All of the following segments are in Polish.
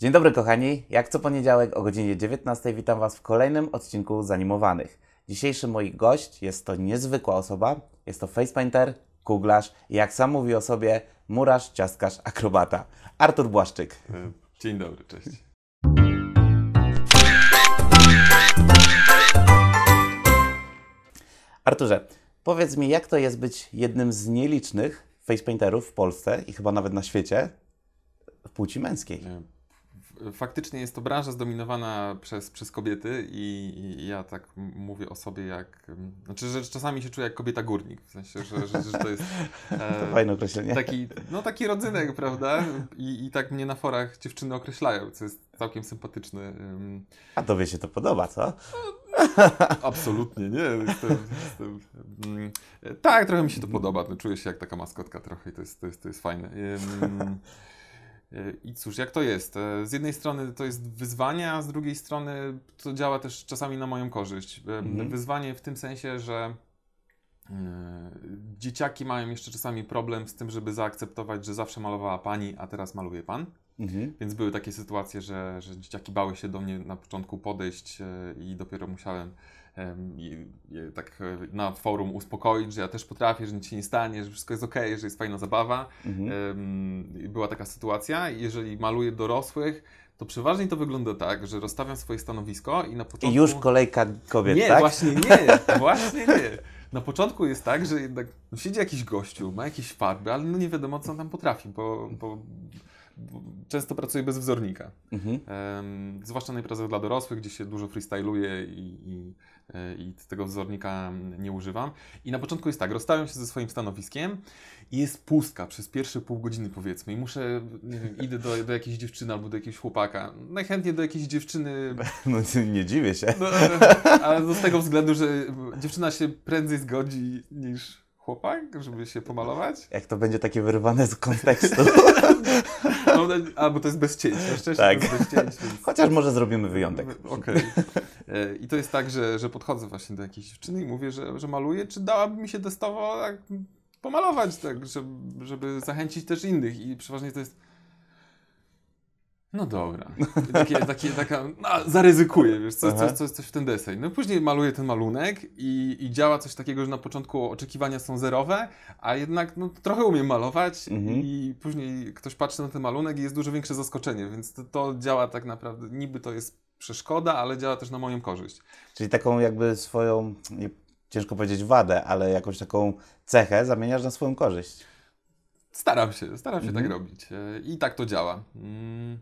Dzień dobry kochani, jak co poniedziałek o godzinie 19 witam Was w kolejnym odcinku Zanimowanych. Dzisiejszy mój gość jest to niezwykła osoba, jest to facepainter, kuglarz i jak sam mówi o sobie, murarz, ciastkarz, akrobata. Artur Błaszczyk. Dzień dobry, cześć. Arturze, powiedz mi, jak to jest być jednym z nielicznych facepainterów w Polsce i chyba nawet na świecie w płci męskiej? Faktycznie jest to branża zdominowana przez, przez kobiety i, i ja tak mówię o sobie jak... Znaczy, że czasami się czuję jak kobieta górnik, w sensie, że, że, że to jest... E, to fajne określenie. Taki, no taki rodzynek, prawda? I, I tak mnie na forach dziewczyny określają, co jest całkiem sympatyczne. A tobie się to podoba, co? Absolutnie nie. Jestem, jestem, mm, tak, trochę mi się to podoba. No, czuję się jak taka maskotka trochę i to jest, to jest, to jest fajne. I cóż, jak to jest? E, z jednej strony to jest wyzwanie, a z drugiej strony to działa też czasami na moją korzyść. E, mhm. Wyzwanie w tym sensie, że e, dzieciaki mają jeszcze czasami problem z tym, żeby zaakceptować, że zawsze malowała pani, a teraz maluje pan. Mhm. Więc były takie sytuacje, że, że dzieciaki bały się do mnie na początku podejść i dopiero musiałem tak e, na forum uspokoić, że ja też potrafię, że nic się nie stanie, że wszystko jest ok, że jest fajna zabawa. Mhm. Była taka sytuacja. Jeżeli maluję dorosłych, to przeważnie to wygląda tak, że rozstawiam swoje stanowisko i na początku... I już kolejka kobiet, nie, tak? właśnie nie, właśnie nie. Na początku jest tak, że jednak no, siedzi jakiś gościu, ma jakieś farby, ale no nie wiadomo, co on tam potrafi, bo, bo często pracuję bez wzornika. Mhm. Um, zwłaszcza na imprezach dla dorosłych, gdzie się dużo freestyluje i, i, i, tego wzornika nie używam. I na początku jest tak, rozstawiam się ze swoim stanowiskiem i jest pustka przez pierwsze pół godziny powiedzmy i muszę, nie wiem, idę do, do jakiejś dziewczyny albo do jakiegoś chłopaka. Najchętniej do jakiejś dziewczyny. No nie dziwię się. No, ale z tego względu, że dziewczyna się prędzej zgodzi niż chłopak, żeby się pomalować. Jak to będzie takie wyrwane z kontekstu. no, albo to jest bez cięć. Na tak. to jest bez cięć. Więc... Chociaż może zrobimy wyjątek. Okej. Okay. I to jest tak, że, że podchodzę właśnie do jakiejś dziewczyny i mówię, że, że maluję. Czy dałaby mi się testowo tak pomalować, tak, żeby, żeby zachęcić też innych. I przeważnie to jest no dobra. takie, takie, taka, no, zaryzykuję, wiesz, coś, coś, coś, coś w ten deseń. No później maluję ten malunek i, i działa coś takiego, że na początku oczekiwania są zerowe, a jednak no, trochę umiem malować mhm. i później ktoś patrzy na ten malunek i jest dużo większe zaskoczenie, więc to, to działa tak naprawdę, niby to jest przeszkoda, ale działa też na moją korzyść. Czyli taką jakby swoją, ciężko powiedzieć wadę, ale jakąś taką cechę zamieniasz na swoją korzyść. Staram się, staram się tak mhm. tak robić e, i tak to działa. Mm.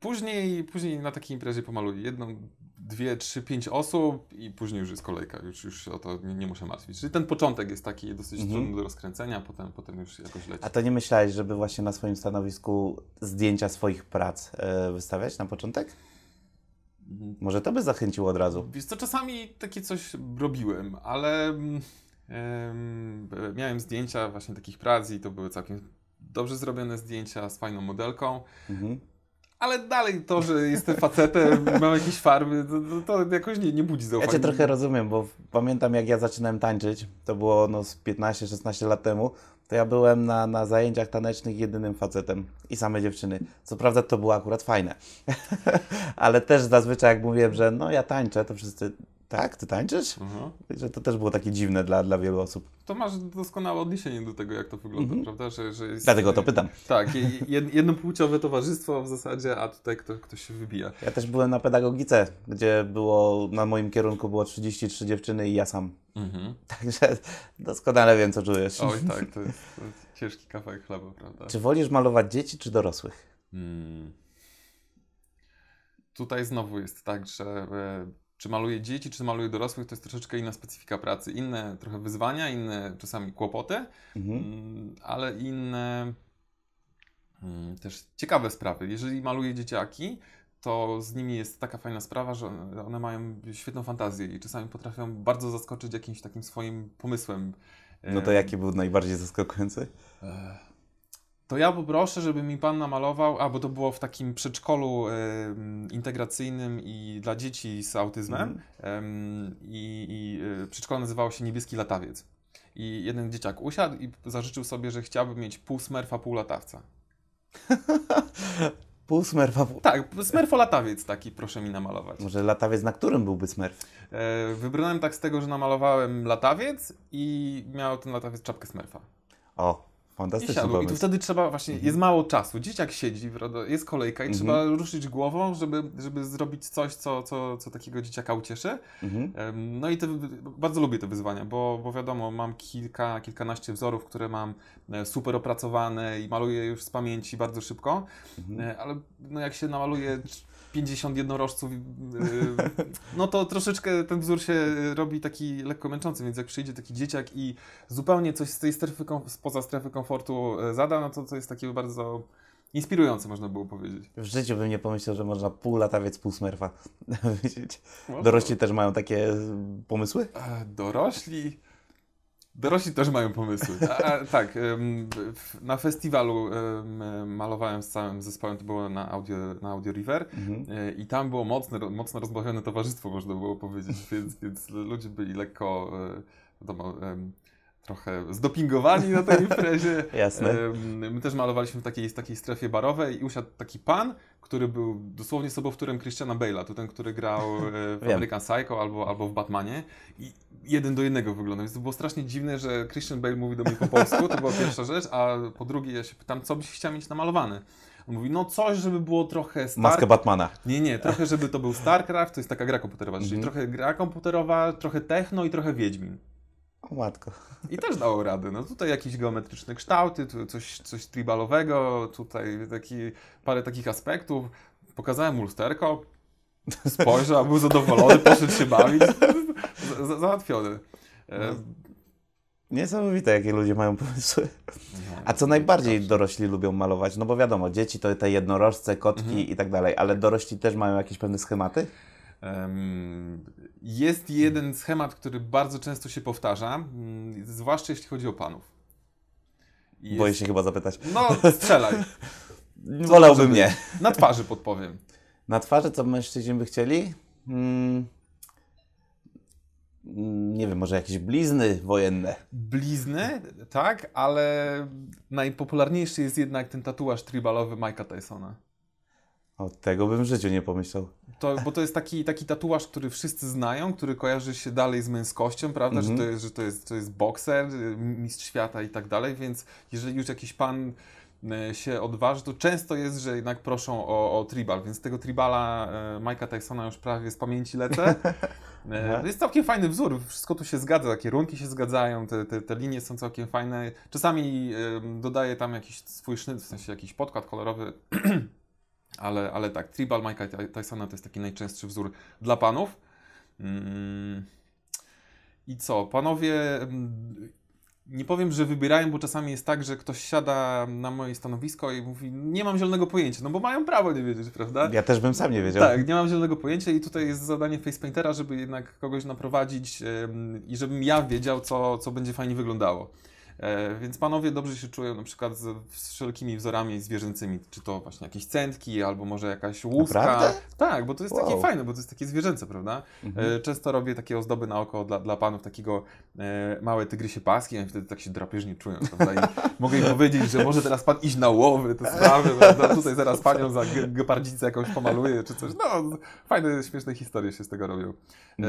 Później, później na takiej imprezie pomaluję jedną, dwie, trzy, pięć osób i później już jest kolejka, już, już się o to nie, nie muszę martwić. Czyli ten początek jest taki dosyć mhm. trudny do rozkręcenia, potem, potem już jakoś leci. A to nie myślałeś, żeby właśnie na swoim stanowisku zdjęcia swoich prac yy, wystawiać na początek? Mhm. Może to by zachęciło od razu? Wiesz co, czasami takie coś robiłem, ale yy, miałem zdjęcia właśnie takich prac i to były całkiem dobrze zrobione zdjęcia z fajną modelką. Mhm ale dalej to, że jestem facetem, mam jakieś farby, to, to jakoś nie, nie budzi zaufania. Ja Cię trochę rozumiem, bo pamiętam jak ja zaczynałem tańczyć, to było no, z 15-16 lat temu, to ja byłem na, na zajęciach tanecznych jedynym facetem i same dziewczyny. Co prawda to było akurat fajne, ale też zazwyczaj jak mówiłem, że no ja tańczę, to wszyscy tak? Ty tańczysz? Mhm. Że to też było takie dziwne dla, dla wielu osób. To masz doskonałe odniesienie do tego, jak to wygląda, mhm. prawda? Że, że jest, Dlatego to pytam. Tak, jednopłciowe towarzystwo w zasadzie, a tutaj ktoś, ktoś się wybija. Ja też byłem na pedagogice, gdzie było, na moim kierunku było 33 dziewczyny i ja sam. Mhm. Także doskonale wiem, co czujesz. Oj tak, to jest, to jest ciężki kawałek chleba, prawda? Czy wolisz malować dzieci, czy dorosłych? Hmm. Tutaj znowu jest tak, że e, czy maluję dzieci, czy maluję dorosłych, to jest troszeczkę inna specyfika pracy. Inne trochę wyzwania, inne czasami kłopoty, mhm. Mm, ale inne mm, też ciekawe sprawy. Jeżeli maluję dzieciaki, to z nimi jest taka fajna sprawa, że one mają świetną fantazję i czasami potrafią bardzo zaskoczyć jakimś takim swoim pomysłem. No to jaki był najbardziej zaskakujący? To ja poproszę, żeby mi pan namalował, a bo to było w takim przedszkolu y, integracyjnym i dla dzieci z autyzmem y, i y, przedszkole nazywało się Niebieski Latawiec. I jeden dzieciak usiadł i zażyczył sobie, że chciałby mieć pół smerfa, pół latawca. Pół smerfa. pół- Tak, smerfolatawiec taki proszę mi namalować. Może latawiec, na którym byłby smerf? E, wybrałem tak z tego, że namalowałem latawiec i miał ten latawiec czapkę smerfa. O, I fantastyczny siadł. I tu wtedy trzeba właśnie, jest mało czasu. Dzieciak siedzi, prawda, jest kolejka i trzeba ruszyć głową, żeby, żeby zrobić coś, co, co, co takiego dzieciaka ucieszy. Mhm. No i te, bardzo lubię te wyzwania, bo, bo wiadomo, mam kilka, kilkanaście wzorów, które mam e, super opracowane i maluję już z pamięci bardzo szybko, E, ale no jak się namaluje 50 jednorożców, e, no to troszeczkę ten wzór się robi taki lekko męczący, więc jak przyjdzie taki dzieciak i zupełnie coś z tej strefy, spoza strefy komfortu e, zada, no to to jest takie bardzo inspirujące, można było powiedzieć. W życiu bym nie pomyślał, że można pół latawiec, pół smerfa. Dorośli też mają takie pomysły? E, Dorośli. Dorośli też mają pomysły. A, a, tak, na festiwalu em, malowałem z całym zespołem, to było na Audio, na Audio River Mhm. e, i tam było mocne, mocno rozbawione towarzystwo, można było powiedzieć, więc, więc ludzie byli lekko, e, wiadomo, trochę zdopingowani na tej imprezie. Jasne. My też malowaliśmy w takiej, takiej strefie barowej i usiadł taki pan, który był dosłownie sobowtórem Christiana Bale'a, to ten, który grał e, w. American Psycho albo, albo w Batmanie i jeden do jednego wyglądał, więc to było strasznie dziwne, że Christian Bale mówi do mnie po polsku, to była pierwsza rzecz, a po drugie ja się pytam, co byś chciał mieć namalowane? On mówi, no coś, żeby było trochę Star... Maskę Batmana. Nie, nie, trochę żeby to był StarCraft, to jest taka gra komputerowa, czyli Mhm. trochę gra komputerowa, trochę techno i trochę Wiedźmin. O matko. I też dało radę. No tutaj jakieś geometryczne kształty, tu coś, coś tribalowego, tutaj taki, parę takich aspektów. Pokazałem mu lusterko, spojrzał, był zadowolony, poszedł się bawić. Z- Załatwiony. E, Niesamowite, jakie ludzie mają pomysły. no, A co najbardziej dorośli lubią malować? No bo wiadomo, dzieci to te jednorożce, kotki Mhm. i tak dalej, ale dorośli też mają jakieś pewne schematy? Jest jeden schemat, który bardzo często się powtarza, mm, zwłaszcza jeśli chodzi o panów. I Boję jest- się chyba zapytać. No, strzelaj. Wolałbym może nie. Na twarzy podpowiem. Na twarzy co mężczyźni by chcieli? Hmm. Mm, Nie wiem, może jakieś blizny wojenne. Blizny, tak, ale najpopularniejszy jest jednak ten tatuaż tribalowy Mike'a Tysona. O tego bym w życiu nie pomyślał. To, bo to jest taki, taki tatuaż, który wszyscy znają, który kojarzy się dalej z męskością, prawda, Mhm. że, to jest, że to jest, to jest bokser, y, mistrz świata i tak dalej, więc jeżeli już jakiś pan y, się odważy, to często jest, że jednak proszą o, o tribal, więc tego tribala y, Mike'a Tysona już prawie z pamięci lecę. E, jest całkiem fajny wzór, wszystko tu się zgadza, kierunki się zgadzają, te, te, te linie są całkiem fajne. Czasami em, dodaję tam jakiś swój sznyt, w sensie jakiś podkład kolorowy, ale, ale tak, tribal Mike'a Ty- Tysona to jest taki najczęstszy wzór dla panów. Mm. I co, panowie, mm, nie powiem, że wybierają, bo czasami jest tak, że ktoś siada na moje stanowisko i mówi, nie mam zielonego pojęcia, no bo mają prawo nie wiedzieć, prawda? Ja też bym sam nie wiedział. Tak, nie mam zielonego pojęcia i tutaj jest zadanie facepaintera, żeby jednak kogoś naprowadzić i żebym ja wiedział, co, co będzie fajnie wyglądało. E, więc panowie dobrze się czują na przykład z, z wszelkimi wzorami zwierzęcymi, czy to właśnie jakieś centki, albo może jakaś łuska. Naprawdę? Tak, bo to jest takie Wow. fajne, bo to jest takie zwierzęce, prawda? Mhm. E, często robię takie ozdoby na oko dla, dla panów, takiego e, małe tygrysie paski, oni wtedy tak się drapieżnie czują, prawda? I mogę im powiedzieć, że może teraz pan iść na łowy, te sprawy, prawda? Tutaj zaraz panią za ge- gepardzicę jakąś pomaluje, czy coś. No, fajne, śmieszne historie się z tego robią. E,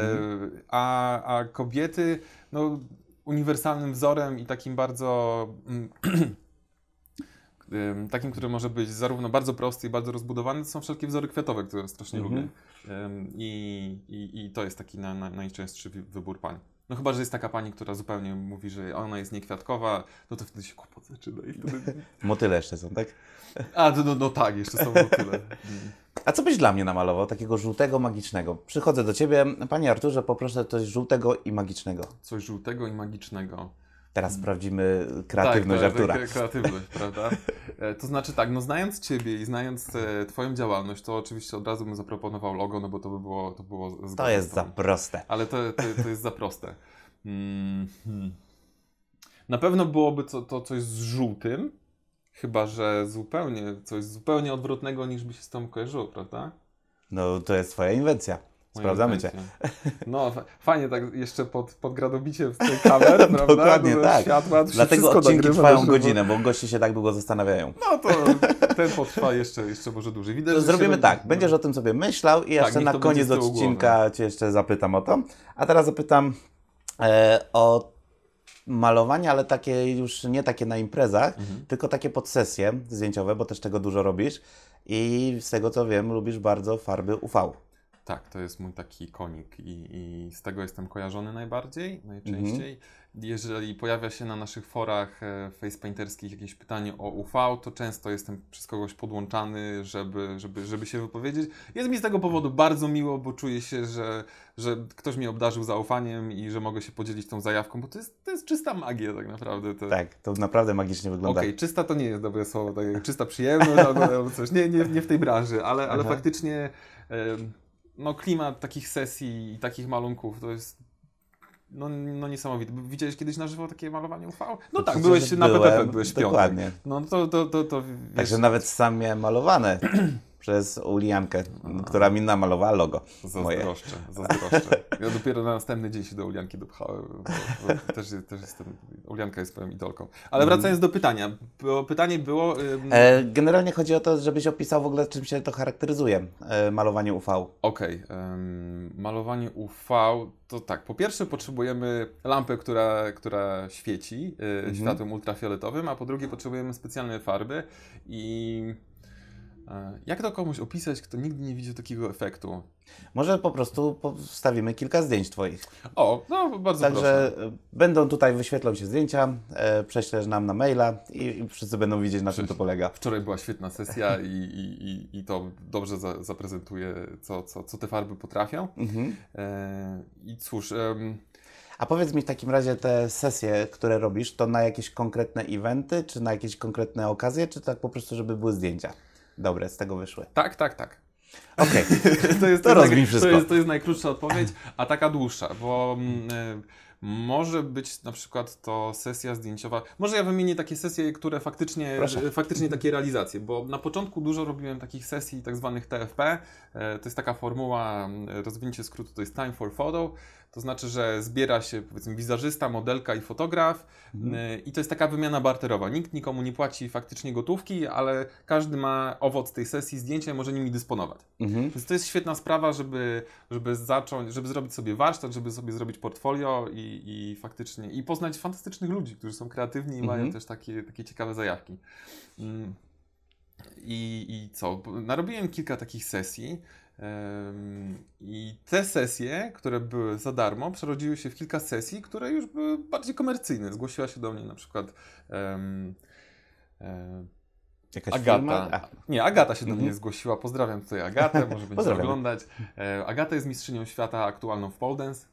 a, a kobiety, no, uniwersalnym wzorem i takim bardzo... mm, Takim, który może być zarówno bardzo prosty i bardzo rozbudowany, to są wszelkie wzory kwiatowe, które strasznie Mhm. lubię. Em, I, i, I to jest taki na, na, najczęstszy wybór pań. No chyba, że jest taka pani, która zupełnie mówi, że ona jest niekwiatkowa, no to wtedy się kłopot zaczyna i wtedy... Motyle jeszcze są, tak? A, no, no, no tak, jeszcze są motyle. Mm. A co byś dla mnie namalował? Takiego żółtego, magicznego. Przychodzę do ciebie, panie Arturze, poproszę coś żółtego i magicznego. Coś żółtego i magicznego. Teraz sprawdzimy kreatywność tak, tak, Artura. tak, kreatywność, prawda? E, To znaczy tak, no znając Ciebie i znając e, Twoją działalność, to oczywiście od razu bym zaproponował logo, no bo to by było, to było To zgodne jest za proste. Ale to, to, to jest za proste. Mm, hmm. Na pewno byłoby to, to coś z żółtym, chyba że zupełnie, coś zupełnie odwrotnego niż by się z tą kojarzyło, prawda? No to jest twoja inwencja. Sprawdzamy cię. No, fa- fajnie tak jeszcze pod, pod gradobiciem z tej kamer, prawda? Dokładnie, Do tak. Światła, Dlatego odcinki trwają żywo. godzinę, bo goście się tak długo zastanawiają. No to ten potrwa jeszcze, jeszcze może dłużej. Widać, To zrobimy się- tak, będziesz o tym sobie myślał i jeszcze niech na będzie koniec odcinka Cię jeszcze zapytam o to. A teraz zapytam e, o malowanie, ale takie już nie takie na imprezach, Mhm. tylko takie podsesje zdjęciowe, bo też tego dużo robisz. I z tego co wiem, lubisz bardzo farby UV. Tak, to jest mój taki konik i, i z tego jestem kojarzony najbardziej, najczęściej. Mhm. Jeżeli pojawia się na naszych forach e, facepainterskich jakieś pytanie o UV, to często jestem przez kogoś podłączany, żeby, żeby, żeby się wypowiedzieć. Jest mi z tego powodu bardzo miło, bo czuję się, że, że ktoś mnie obdarzył zaufaniem i że mogę się podzielić tą zajawką, bo to jest, to jest czysta magia tak naprawdę. To, Tak, to naprawdę magicznie wygląda. Okej, czysta to nie jest dobre słowo, tak jak czysta przyjemność albo, coś. Nie, nie, nie w tej branży, ale, ale Aha. faktycznie no, klimat takich sesji i takich malunków to jest no, no niesamowity. Widziałeś kiedyś na żywo takie malowanie UV? No To tak, przecież byłeś na byłem, PPP, byłeś piątek. Dokładnie. No to, to, to, to wiesz, Także nawet sam miałem malowane przez Uliankę, która mi namalowała logo moje. Zazdroszczę, zazdroszczę. Ja dopiero na następny dzień się do Ulianki dopchałem, bo, bo też, też jestem, Ulianka jest moją idolką. Ale wracając do pytania, bo pytanie było... ym, E, generalnie chodzi o to, żebyś opisał w ogóle, czym się to charakteryzuje, e, malowanie UV. Okej, em, malowanie UV to tak, po pierwsze potrzebujemy lampę, która, która świeci y, Mhm. światłem ultrafioletowym, a po drugie potrzebujemy specjalne farby i jak to komuś opisać, kto nigdy nie widział takiego efektu? Może po prostu wstawimy kilka zdjęć Twoich. O, no bardzo Także proszę. e, będą tutaj, wyświetlą się zdjęcia, e, prześlesz nam na maila i, i wszyscy będą widzieć, na czym to polega. Wczoraj była świetna sesja i, i, i, to dobrze za, zaprezentuje, co, co, co te farby potrafią. Mhm. E, I cóż, em, A powiedz mi w takim razie te sesje, które robisz, to na jakieś konkretne eventy, czy na jakieś konkretne okazje, czy tak po prostu, żeby były zdjęcia? Dobre, z tego wyszły. tak, tak, tak. Okej. To jest, To jest rozwij naj- wszystko. To jest, to jest najkrótsza odpowiedź, a taka dłuższa, bo e, może być na przykład to sesja zdjęciowa. Może ja wymienię takie sesje, które faktycznie, Proszę. faktycznie takie realizacje, bo na początku dużo robiłem takich sesji tak zwanych TFP. E, To jest taka formuła, mm, rozwinięcie skrótu to jest Time for Photo. To znaczy, że zbiera się powiedzmy wizerzysta, modelka i fotograf Mhm. y, i to jest taka wymiana barterowa. Nikt nikomu nie płaci faktycznie gotówki, ale każdy ma owoc tej sesji, zdjęcia i może nimi dysponować. Mhm. Więc to jest świetna sprawa, żeby, żeby zacząć, żeby zrobić sobie warsztat, żeby sobie zrobić portfolio i, i faktycznie i poznać fantastycznych ludzi, którzy są kreatywni i Mhm. mają też takie, takie ciekawe zajawki. Mm. I, I co? Narobiłem kilka takich sesji. I te sesje, które były za darmo, przerodziły się w kilka sesji, które już były bardziej komercyjne. Zgłosiła się do mnie na przykład em, em, Jakaś Agata. Nie, Agata się do Mhm. mnie zgłosiła. Pozdrawiam tutaj Agatę, może będzie oglądać. E, Agata jest mistrzynią świata aktualną w pole dance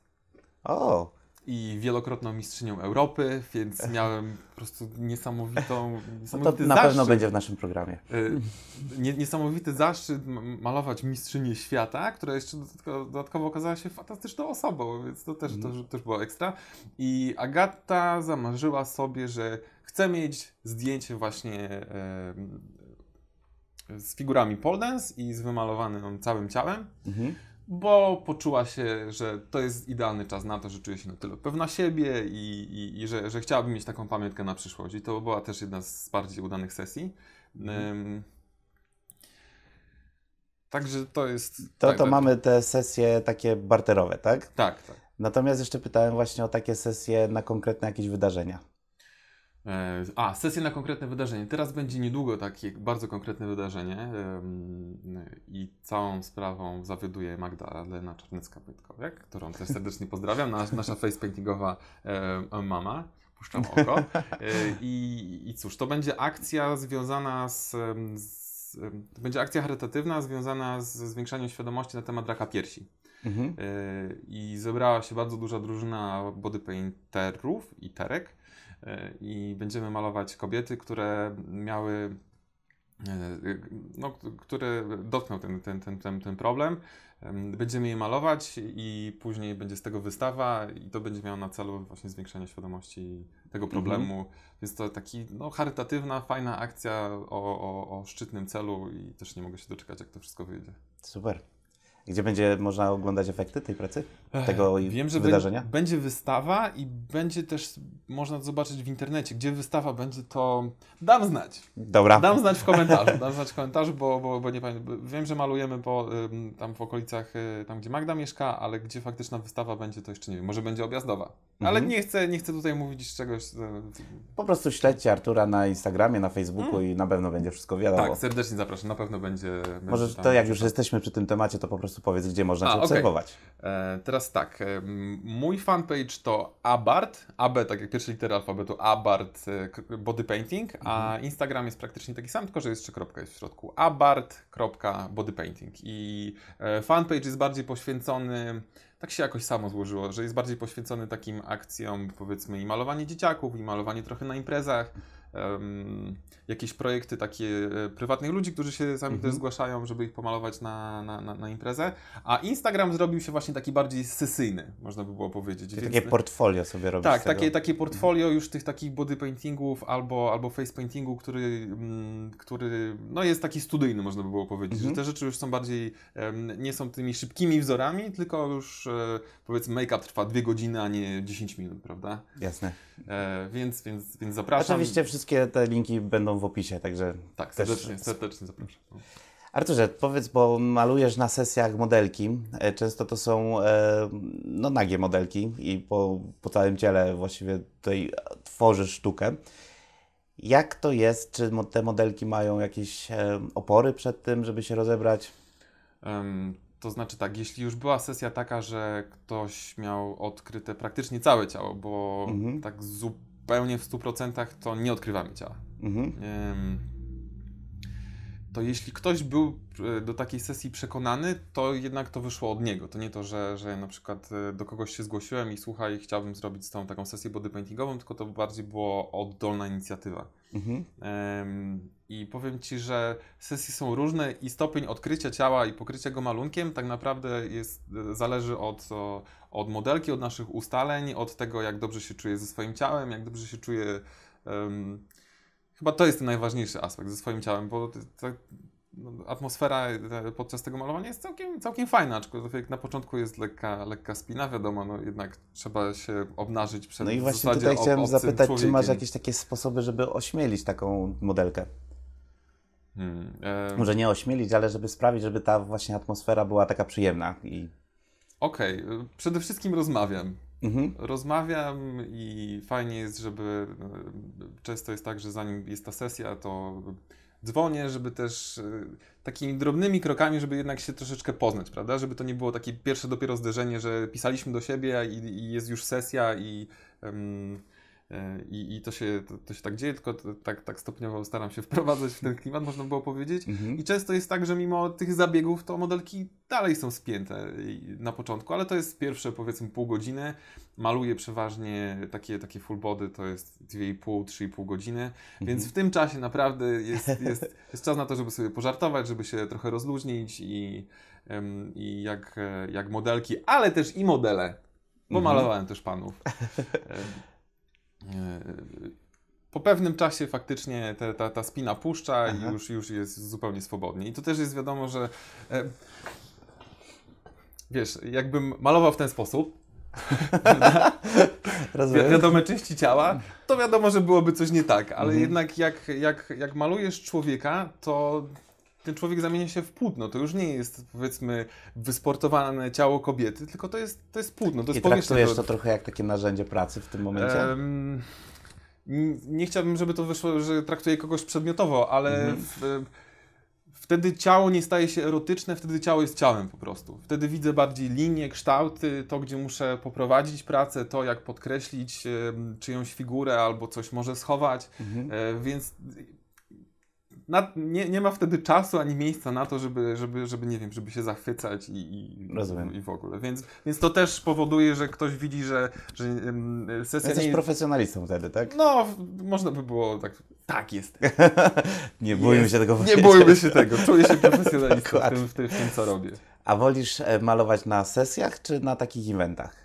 o, i wielokrotną mistrzynią Europy, więc miałem po prostu niesamowitą, no to niesamowity na zaszczyt. pewno będzie w naszym programie. e, nie, niesamowity zaszczyt malować mistrzynię świata, która jeszcze dodatkowo, dodatkowo okazała się fantastyczną osobą, więc to też, Mhm. to też było ekstra. I Agata zamarzyła sobie, że chce mieć zdjęcie właśnie z figurami pole dance i z wymalowanym całym ciałem, Mhm. Bo poczuła się, że to jest idealny czas na to, że czuje się na tyle pewna siebie i, i, i że, że chciałaby mieć taką pamiątkę na przyszłość. I to była też jedna z bardziej udanych sesji. Ym, Także to jest. To, tak, to tak, mamy te sesje takie barterowe, tak? Tak, tak. Natomiast jeszcze pytałem właśnie o takie sesje na konkretne jakieś wydarzenia. E, A, sesja na konkretne wydarzenie. Teraz będzie niedługo takie bardzo konkretne wydarzenie i całą sprawą zawiaduje Magdalena Czarnycka-Bytkowiak, którą też serdecznie pozdrawiam, nas, nasza facepaintingowa e, mama. Puszczam oko. E, I, I cóż, to będzie akcja związana z, z to będzie akcja charytatywna związana ze zwiększaniem świadomości na temat raka piersi. Mhm. I zebrała się bardzo duża drużyna bodypainterów i terek i będziemy malować kobiety, które miały yy, no, k- które dotknął ten, ten, ten, ten, ten problem. Będziemy je malować i później będzie z tego wystawa i to będzie miało na celu właśnie zwiększenie świadomości tego problemu. Jest to taki no, charytatywna, fajna akcja o, o, o szczytnym celu i też nie mogę się doczekać, jak to wszystko wyjdzie. Super. Gdzie będzie można oglądać efekty tej pracy? Tego i Wiem, że wydarzenia? bę- będzie wystawa i będzie też można zobaczyć w internecie. Gdzie wystawa będzie, to dam znać. Dobra. Dam znać w komentarzu, dam znać w komentarzu, bo, bo, bo nie pamiętam. Wiem, że malujemy po, tam w okolicach, y, tam gdzie Magda mieszka, ale gdzie faktyczna wystawa będzie, to jeszcze nie wiem. Może będzie objazdowa. Ale Mhm. nie chcę, nie chcę tutaj mówić czegoś. Po prostu śledźcie Artura na Instagramie, na Facebooku i na pewno będzie wszystko wiadomo. Tak, serdecznie zapraszam, na pewno będzie. Może będzie to jak już jesteśmy przy tym temacie, to po prostu powiedz, gdzie można A, Cię okej. obserwować. E, teraz tak, e, mój fanpage to abart, ab tak jak pierwsza litera alfabetu, abart e, body painting, a Instagram jest praktycznie taki sam, tylko że jeszcze kropka jest w środku, abart.bodypainting i e, fanpage jest bardziej poświęcony, tak się jakoś samo złożyło, że jest bardziej poświęcony takim akcjom, powiedzmy i malowanie dzieciaków, i malowanie trochę na imprezach, em, jakieś projekty takie e, prywatnych ludzi, którzy się sami Mhm. też zgłaszają, żeby ich pomalować na, na, na, na imprezę. A Instagram zrobił się właśnie taki bardziej sesyjny, można by było powiedzieć. Czyli Więc- takie portfolio sobie robisz tak, takie, takie portfolio już tych takich body paintingów albo, albo face paintingu, który, mm, który no jest taki studyjny, można by było powiedzieć, Mhm. że te rzeczy już są bardziej, nie są tymi szybkimi wzorami, tylko już e, powiedzmy make-up trwa dwie godziny, a nie 10 minut, prawda? Jasne. E, więc, więc, więc zapraszam. Oczywiście wszystkie te linki będą w opisie, także... Tak, też- serdecznie, serdecznie zapraszam. Arturze, powiedz, bo malujesz na sesjach modelki. E, Często to są e, no, nagie modelki i po, po całym ciele właściwie tutaj tworzysz sztukę. Jak to jest? Czy te modelki mają jakieś e, opory przed tym, żeby się rozebrać? Em, to znaczy tak, jeśli już była sesja taka, że ktoś miał odkryte praktycznie całe ciało, bo Mhm. tak zupełnie w 100% to nie odkrywamy ciała. Mhm. To jeśli ktoś był e, do takiej sesji przekonany, to jednak to wyszło od niego. To nie to, że, że na przykład e, do kogoś się zgłosiłem i słuchaj, chciałbym zrobić z tą taką sesję bodypaintingową, tylko to bardziej było oddolna inicjatywa. Mhm. Em, I powiem Ci, że sesje są różne i stopień odkrycia ciała i pokrycia go malunkiem tak naprawdę jest, zależy od, od modelki, od naszych ustaleń, od tego, jak dobrze się czuje ze swoim ciałem, jak dobrze się czuje. em, chyba to jest ten najważniejszy aspekt ze swoim ciałem, bo atmosfera e, podczas tego malowania jest całkiem, całkiem fajna, aczkolwiek na początku jest lekka, lekka spina, wiadomo, no jednak trzeba się obnażyć przed No i właśnie tutaj chciałem zapytać, czy masz człowiekiem. jakieś takie sposoby, żeby ośmielić taką modelkę? Hmm, em, Może nie ośmielić, ale żeby sprawić, żeby ta właśnie atmosfera była taka przyjemna. I... Okej, y, przede wszystkim rozmawiam. Mhm. Rozmawiam i fajnie jest, żeby. y, Często jest tak, że zanim jest ta sesja, to dzwonię, żeby też y, takimi drobnymi krokami, żeby jednak się troszeczkę poznać, prawda? Żeby to nie było takie pierwsze dopiero zderzenie, że pisaliśmy do siebie i, i jest już sesja i. e, i, I to się, to, to się tak dzieje, tylko to, tak, tak stopniowo staram się wprowadzać w ten klimat, można było powiedzieć. Mhm. I często jest tak, że mimo tych zabiegów, to modelki dalej są spięte na początku, ale to jest pierwsze powiedzmy pół godziny. Maluję przeważnie takie, takie full body, to jest 2,5-3,5 godziny, więc w tym czasie naprawdę jest, jest, jest czas na to, żeby sobie pożartować, żeby się trochę rozluźnić i, i jak, e, jak modelki, ale też i modele, bo Mhm. malowałem też panów. E, po pewnym czasie faktycznie te, ta, ta spina puszcza Aha. i już, już jest zupełnie swobodnie. I to też jest wiadomo, że e, wiesz, jakbym malował w ten sposób, wi- wiadome części ciała, to wiadomo, że byłoby coś nie tak, ale Mhm. jednak jak, jak, jak malujesz człowieka, to ten człowiek zamienia się w płótno. To już nie jest, powiedzmy, wysportowane ciało kobiety, tylko to jest, to jest płótno, to I jest powierzchnia traktujesz do- to trochę jak takie narzędzie pracy w tym momencie? N- nie chciałbym, żeby to wyszło, że traktuję kogoś przedmiotowo, ale Mhm. w, wtedy ciało nie staje się erotyczne, wtedy ciało jest ciałem po prostu. Wtedy widzę bardziej linie, kształty, to gdzie muszę poprowadzić pracę, to jak podkreślić czyjąś figurę albo coś może schować, Mhm. e, więc na, nie, nie ma wtedy czasu ani miejsca na to, żeby, żeby, żeby nie wiem, żeby się zachwycać i, i, Rozumiem. i w ogóle. Więc, więc to też powoduje, że ktoś widzi, że, że em, sesja Jesteś nie profesjonalistą wtedy, tak? No, można by było tak. Tak jest. Nie bójmy się tego Nie bójmy się tego. Czuję się profesjonalistą w tym, w, tym, w tym, co robię. A wolisz e, malować na sesjach, czy na takich eventach?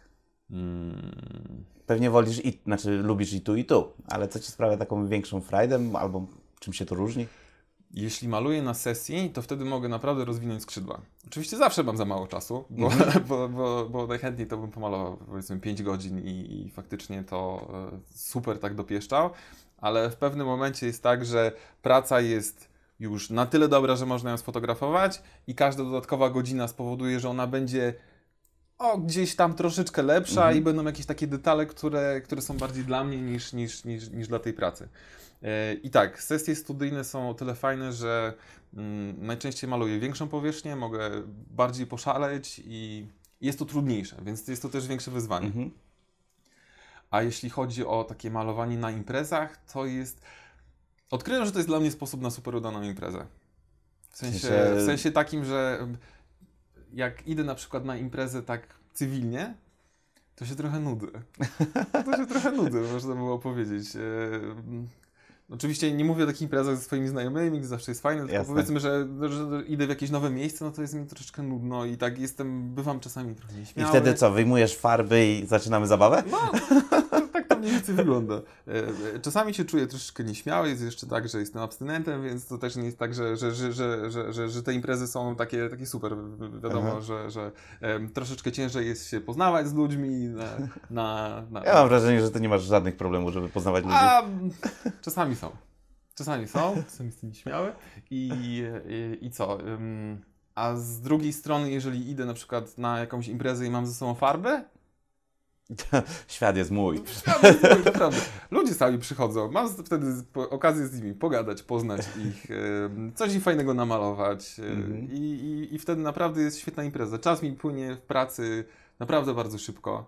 Mm. Pewnie wolisz i, znaczy lubisz i tu, i tu, ale co ci sprawia taką większą frajdę, albo czym się to różni? Jeśli maluję na sesji, to wtedy mogę naprawdę rozwinąć skrzydła. Oczywiście zawsze mam za mało czasu, bo, Mhm. bo, bo, bo najchętniej to bym pomalował powiedzmy 5 godzin i, i faktycznie to e, super tak dopieszczał, ale w pewnym momencie jest tak, że praca jest już na tyle dobra, że można ją sfotografować i każda dodatkowa godzina spowoduje, że ona będzie o, gdzieś tam troszeczkę lepsza Mhm. i będą jakieś takie detale, które, które są bardziej dla mnie niż, niż, niż, niż dla tej pracy. E, I tak, sesje studyjne są o tyle fajne, że mm, najczęściej maluję większą powierzchnię, mogę bardziej poszaleć i jest to trudniejsze, więc jest to też większe wyzwanie. Mhm. A jeśli chodzi o takie malowanie na imprezach, to jest. Odkryłem, że to jest dla mnie sposób na super udaną imprezę. W sensie, sensie- w sensie takim, że jak idę na przykład na imprezę tak cywilnie, to się trochę nudzę. To się trochę nudzę, można było powiedzieć. Oczywiście nie mówię o takich imprezach ze swoimi znajomymi, zawsze jest fajne, tylko Jasne. powiedzmy, że, że idę w jakieś nowe miejsce, no to jest mi troszeczkę nudno i tak jestem, bywam czasami trochę I nieśmiały. wtedy co, wyjmujesz farby i zaczynamy zabawę? No, tak mniej więcej wygląda. E, e, Czasami się czuję troszeczkę nieśmiały, jest jeszcze tak, że jestem abstynentem, więc to też nie jest tak, że, że, że, że, że, że, te imprezy są takie, takie super. Wi- Wiadomo, Aha. że, że troszeczkę ciężej jest się poznawać z ludźmi na... na, na Ja mam wrażenie, że ty nie masz żadnych problemów, żeby poznawać ludzi. a czasami są. Czasami są, czasami jestem nieśmiały. I, i, i co? A z drugiej strony, jeżeli idę na przykład na jakąś imprezę i mam ze sobą farbę, Świat jest mój. Naprawdę, naprawdę. Ludzie sami przychodzą, mam wtedy okazję z nimi pogadać, poznać ich, coś im fajnego namalować Mhm. i, i, i wtedy naprawdę jest świetna impreza. Czas mi płynie w pracy naprawdę bardzo szybko,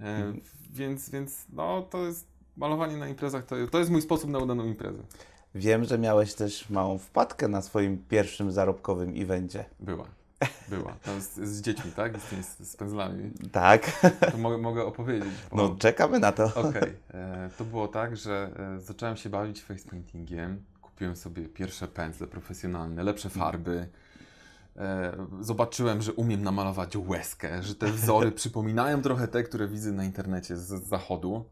E, Mhm. więc, więc no to jest malowanie na imprezach, to, to jest mój sposób na udaną imprezę. Wiem, że miałeś też małą wpadkę na swoim pierwszym zarobkowym evencie. Była. Była. To z, z dziećmi, tak? Z, z, pędzlami. Tak, To mogę, mogę opowiedzieć. bo- no czekamy na to. Okej, e, to było tak, że e, zacząłem się bawić face paintingiem. Kupiłem sobie pierwsze pędzle profesjonalne, lepsze farby. E, zobaczyłem, że umiem namalować łezkę, że te wzory przypominają trochę te, które widzę na internecie z, z zachodu.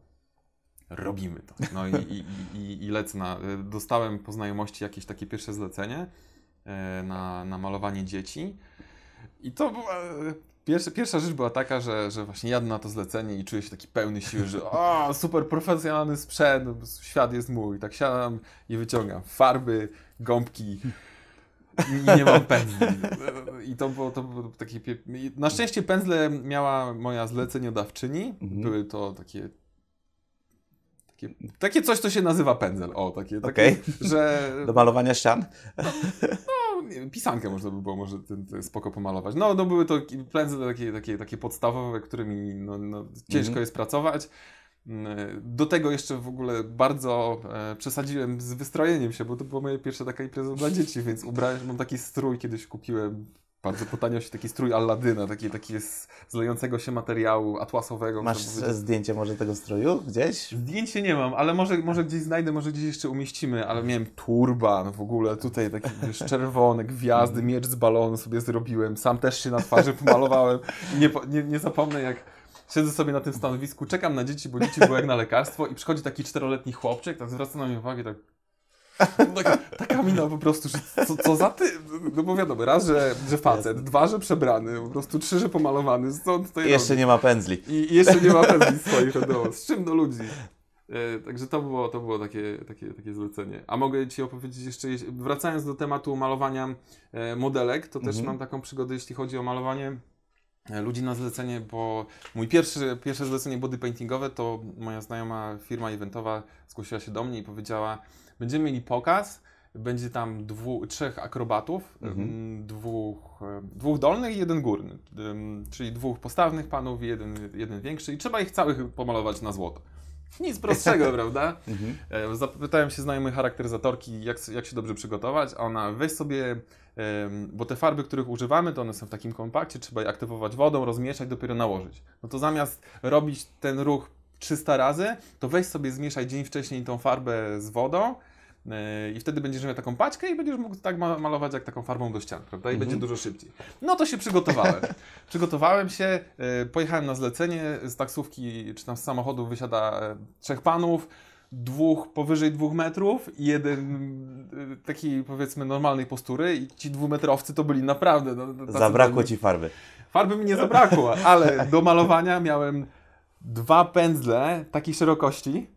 Robimy to. No i, i, i, i lecę na. Dostałem po znajomości jakieś takie pierwsze zlecenie na, na malowanie dzieci. I to była. e, Pierwsza, pierwsza rzecz była taka, że, że właśnie jadę na to zlecenie i czuję się taki pełny siły, że o, super profesjonalny sprzęt, świat jest mój. Tak siadam i wyciągam farby, gąbki i nie mam pędzli. I to było, to było takie... Na szczęście pędzle miała moja zleceniodawczyni. Mhm. Były to takie... Takie, takie coś, co się nazywa pędzel. O, takie, takie Okej. że Do malowania ścian? no, nie wiem, pisankę można by było może ten, ten spoko pomalować. No, no były to pędzle takie, takie, takie podstawowe, którymi no, no, ciężko Mhm. jest pracować. Mm, Do tego jeszcze w ogóle bardzo e, przesadziłem z wystrojeniem się, bo to była moja pierwsza taka impreza dla dzieci, więc ubrałem, mam taki strój, kiedyś kupiłem bardzo po taniości, taki strój Alladyna, taki, taki z, z lejącego się materiału atłasowego. Masz zdjęcie może tego stroju gdzieś? Zdjęcie nie mam, ale może, może gdzieś znajdę, może gdzieś jeszcze umieścimy, ale miałem turban w ogóle, tutaj takie wiesz, czerwone gwiazdy, miecz z balonu sobie zrobiłem, sam też się na twarzy pomalowałem i nie, nie, nie zapomnę jak siedzę sobie na tym stanowisku, czekam na dzieci, bo dzieci były jak na lekarstwo i przychodzi taki czteroletni chłopczyk, tak zwraca na mnie uwagę, tak taka, taka mina po prostu, że co, co za ty? No bo wiadomo, raz, że, że facet, dwa, że przebrany, po prostu trzy, że pomalowany, stąd to I jeszcze nie ma pędzli. i i jeszcze nie ma pędzli swoich wiadomo. Z czym do ludzi? E, także to było, to było takie, takie, takie zlecenie. A mogę Ci opowiedzieć jeszcze, wracając do tematu malowania e, modelek, to też Mhm. mam taką przygodę, jeśli chodzi o malowanie e, ludzi na zlecenie, bo mój pierwszy, pierwsze zlecenie body paintingowe to moja znajoma firma eventowa zgłosiła się do mnie i powiedziała, będziemy mieli pokaz, będzie tam dwu, trzech akrobatów, Mhm. em, dwóch, dwóch dolnych i jeden górny, czyli dwóch postawnych panów i jeden, jeden większy i trzeba ich całych pomalować na złoto. Nic prostszego, prawda? Mhm. E, Zapytałem się znajomej charakteryzatorki, jak, jak się dobrze przygotować, a ona weź sobie, bo te farby, których używamy, to one są w takim kompakcie, trzeba je aktywować wodą, rozmieszać, dopiero nałożyć. No to zamiast robić ten ruch 300 razy, to weź sobie zmieszaj dzień wcześniej tą farbę z wodą e, i wtedy będziesz miał taką paczkę i będziesz mógł tak ma- malować jak taką farbą do ścian, prawda? I Mhm. będzie dużo szybciej. No to się przygotowałem. Przygotowałem się, e, pojechałem na zlecenie z taksówki czy tam z samochodu wysiada e, trzech panów. dwóch, powyżej dwóch metrów i jeden taki powiedzmy normalnej postury i ci dwumetrowcy to byli naprawdę... No, Zabrakło ci farby. Farby mi nie zabrakło, ale do malowania miałem dwa pędzle takiej szerokości,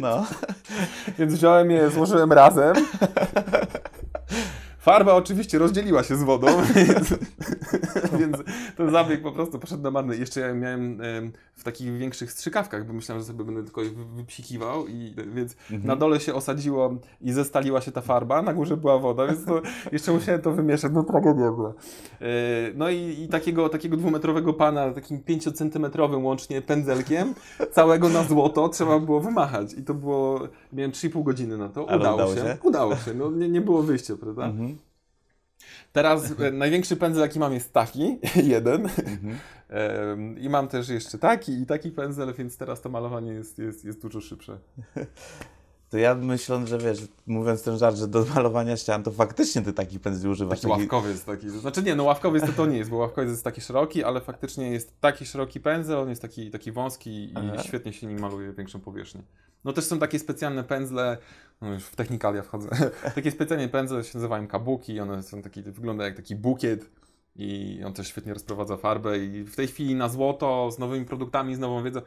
No. więc wziąłem je, złożyłem razem. Farba oczywiście rozdzieliła się z wodą, więc, więc ten zabieg po prostu poszedł na marny. Jeszcze ja miałem em, w takich większych strzykawkach, bo myślałem, że sobie będę tylko je wypsikiwał, i, więc na dole się osadziło i zestaliła się ta farba, na górze była woda, więc to jeszcze musiałem to wymieszać, no tragedia była. E, No i, i takiego, takiego dwumetrowego pana, takim pięciocentymetrowym łącznie pędzelkiem, całego na złoto trzeba było wymachać i to było, miałem 3,5 godziny na to, udało, udało się. się? Udało się, no nie, nie było wyjścia, prawda? Mhm. Teraz e, największy pędzel, jaki mam, jest taki, jeden. Mhm. I mam też jeszcze taki i taki pędzel, więc teraz to malowanie jest, jest, jest dużo szybsze. To ja myśląc, że wiesz, mówiąc ten żart, że do malowania ścian, to faktycznie ty takich pędzli używasz. Taki ławkowiec taki. Znaczy nie, no ławkowiec to to nie jest, bo ławkowiec jest taki szeroki, ale faktycznie jest taki szeroki pędzel, on jest taki, taki wąski i Aha. świetnie się nim maluje większą powierzchnię. No też są takie specjalne pędzle, no już w technikalia wchodzę, takie specjalne pędzle się nazywają kabuki, one są takie, wyglądają jak taki bukiet i on też świetnie rozprowadza farbę i w tej chwili na złoto, z nowymi produktami, z nową wiedzą,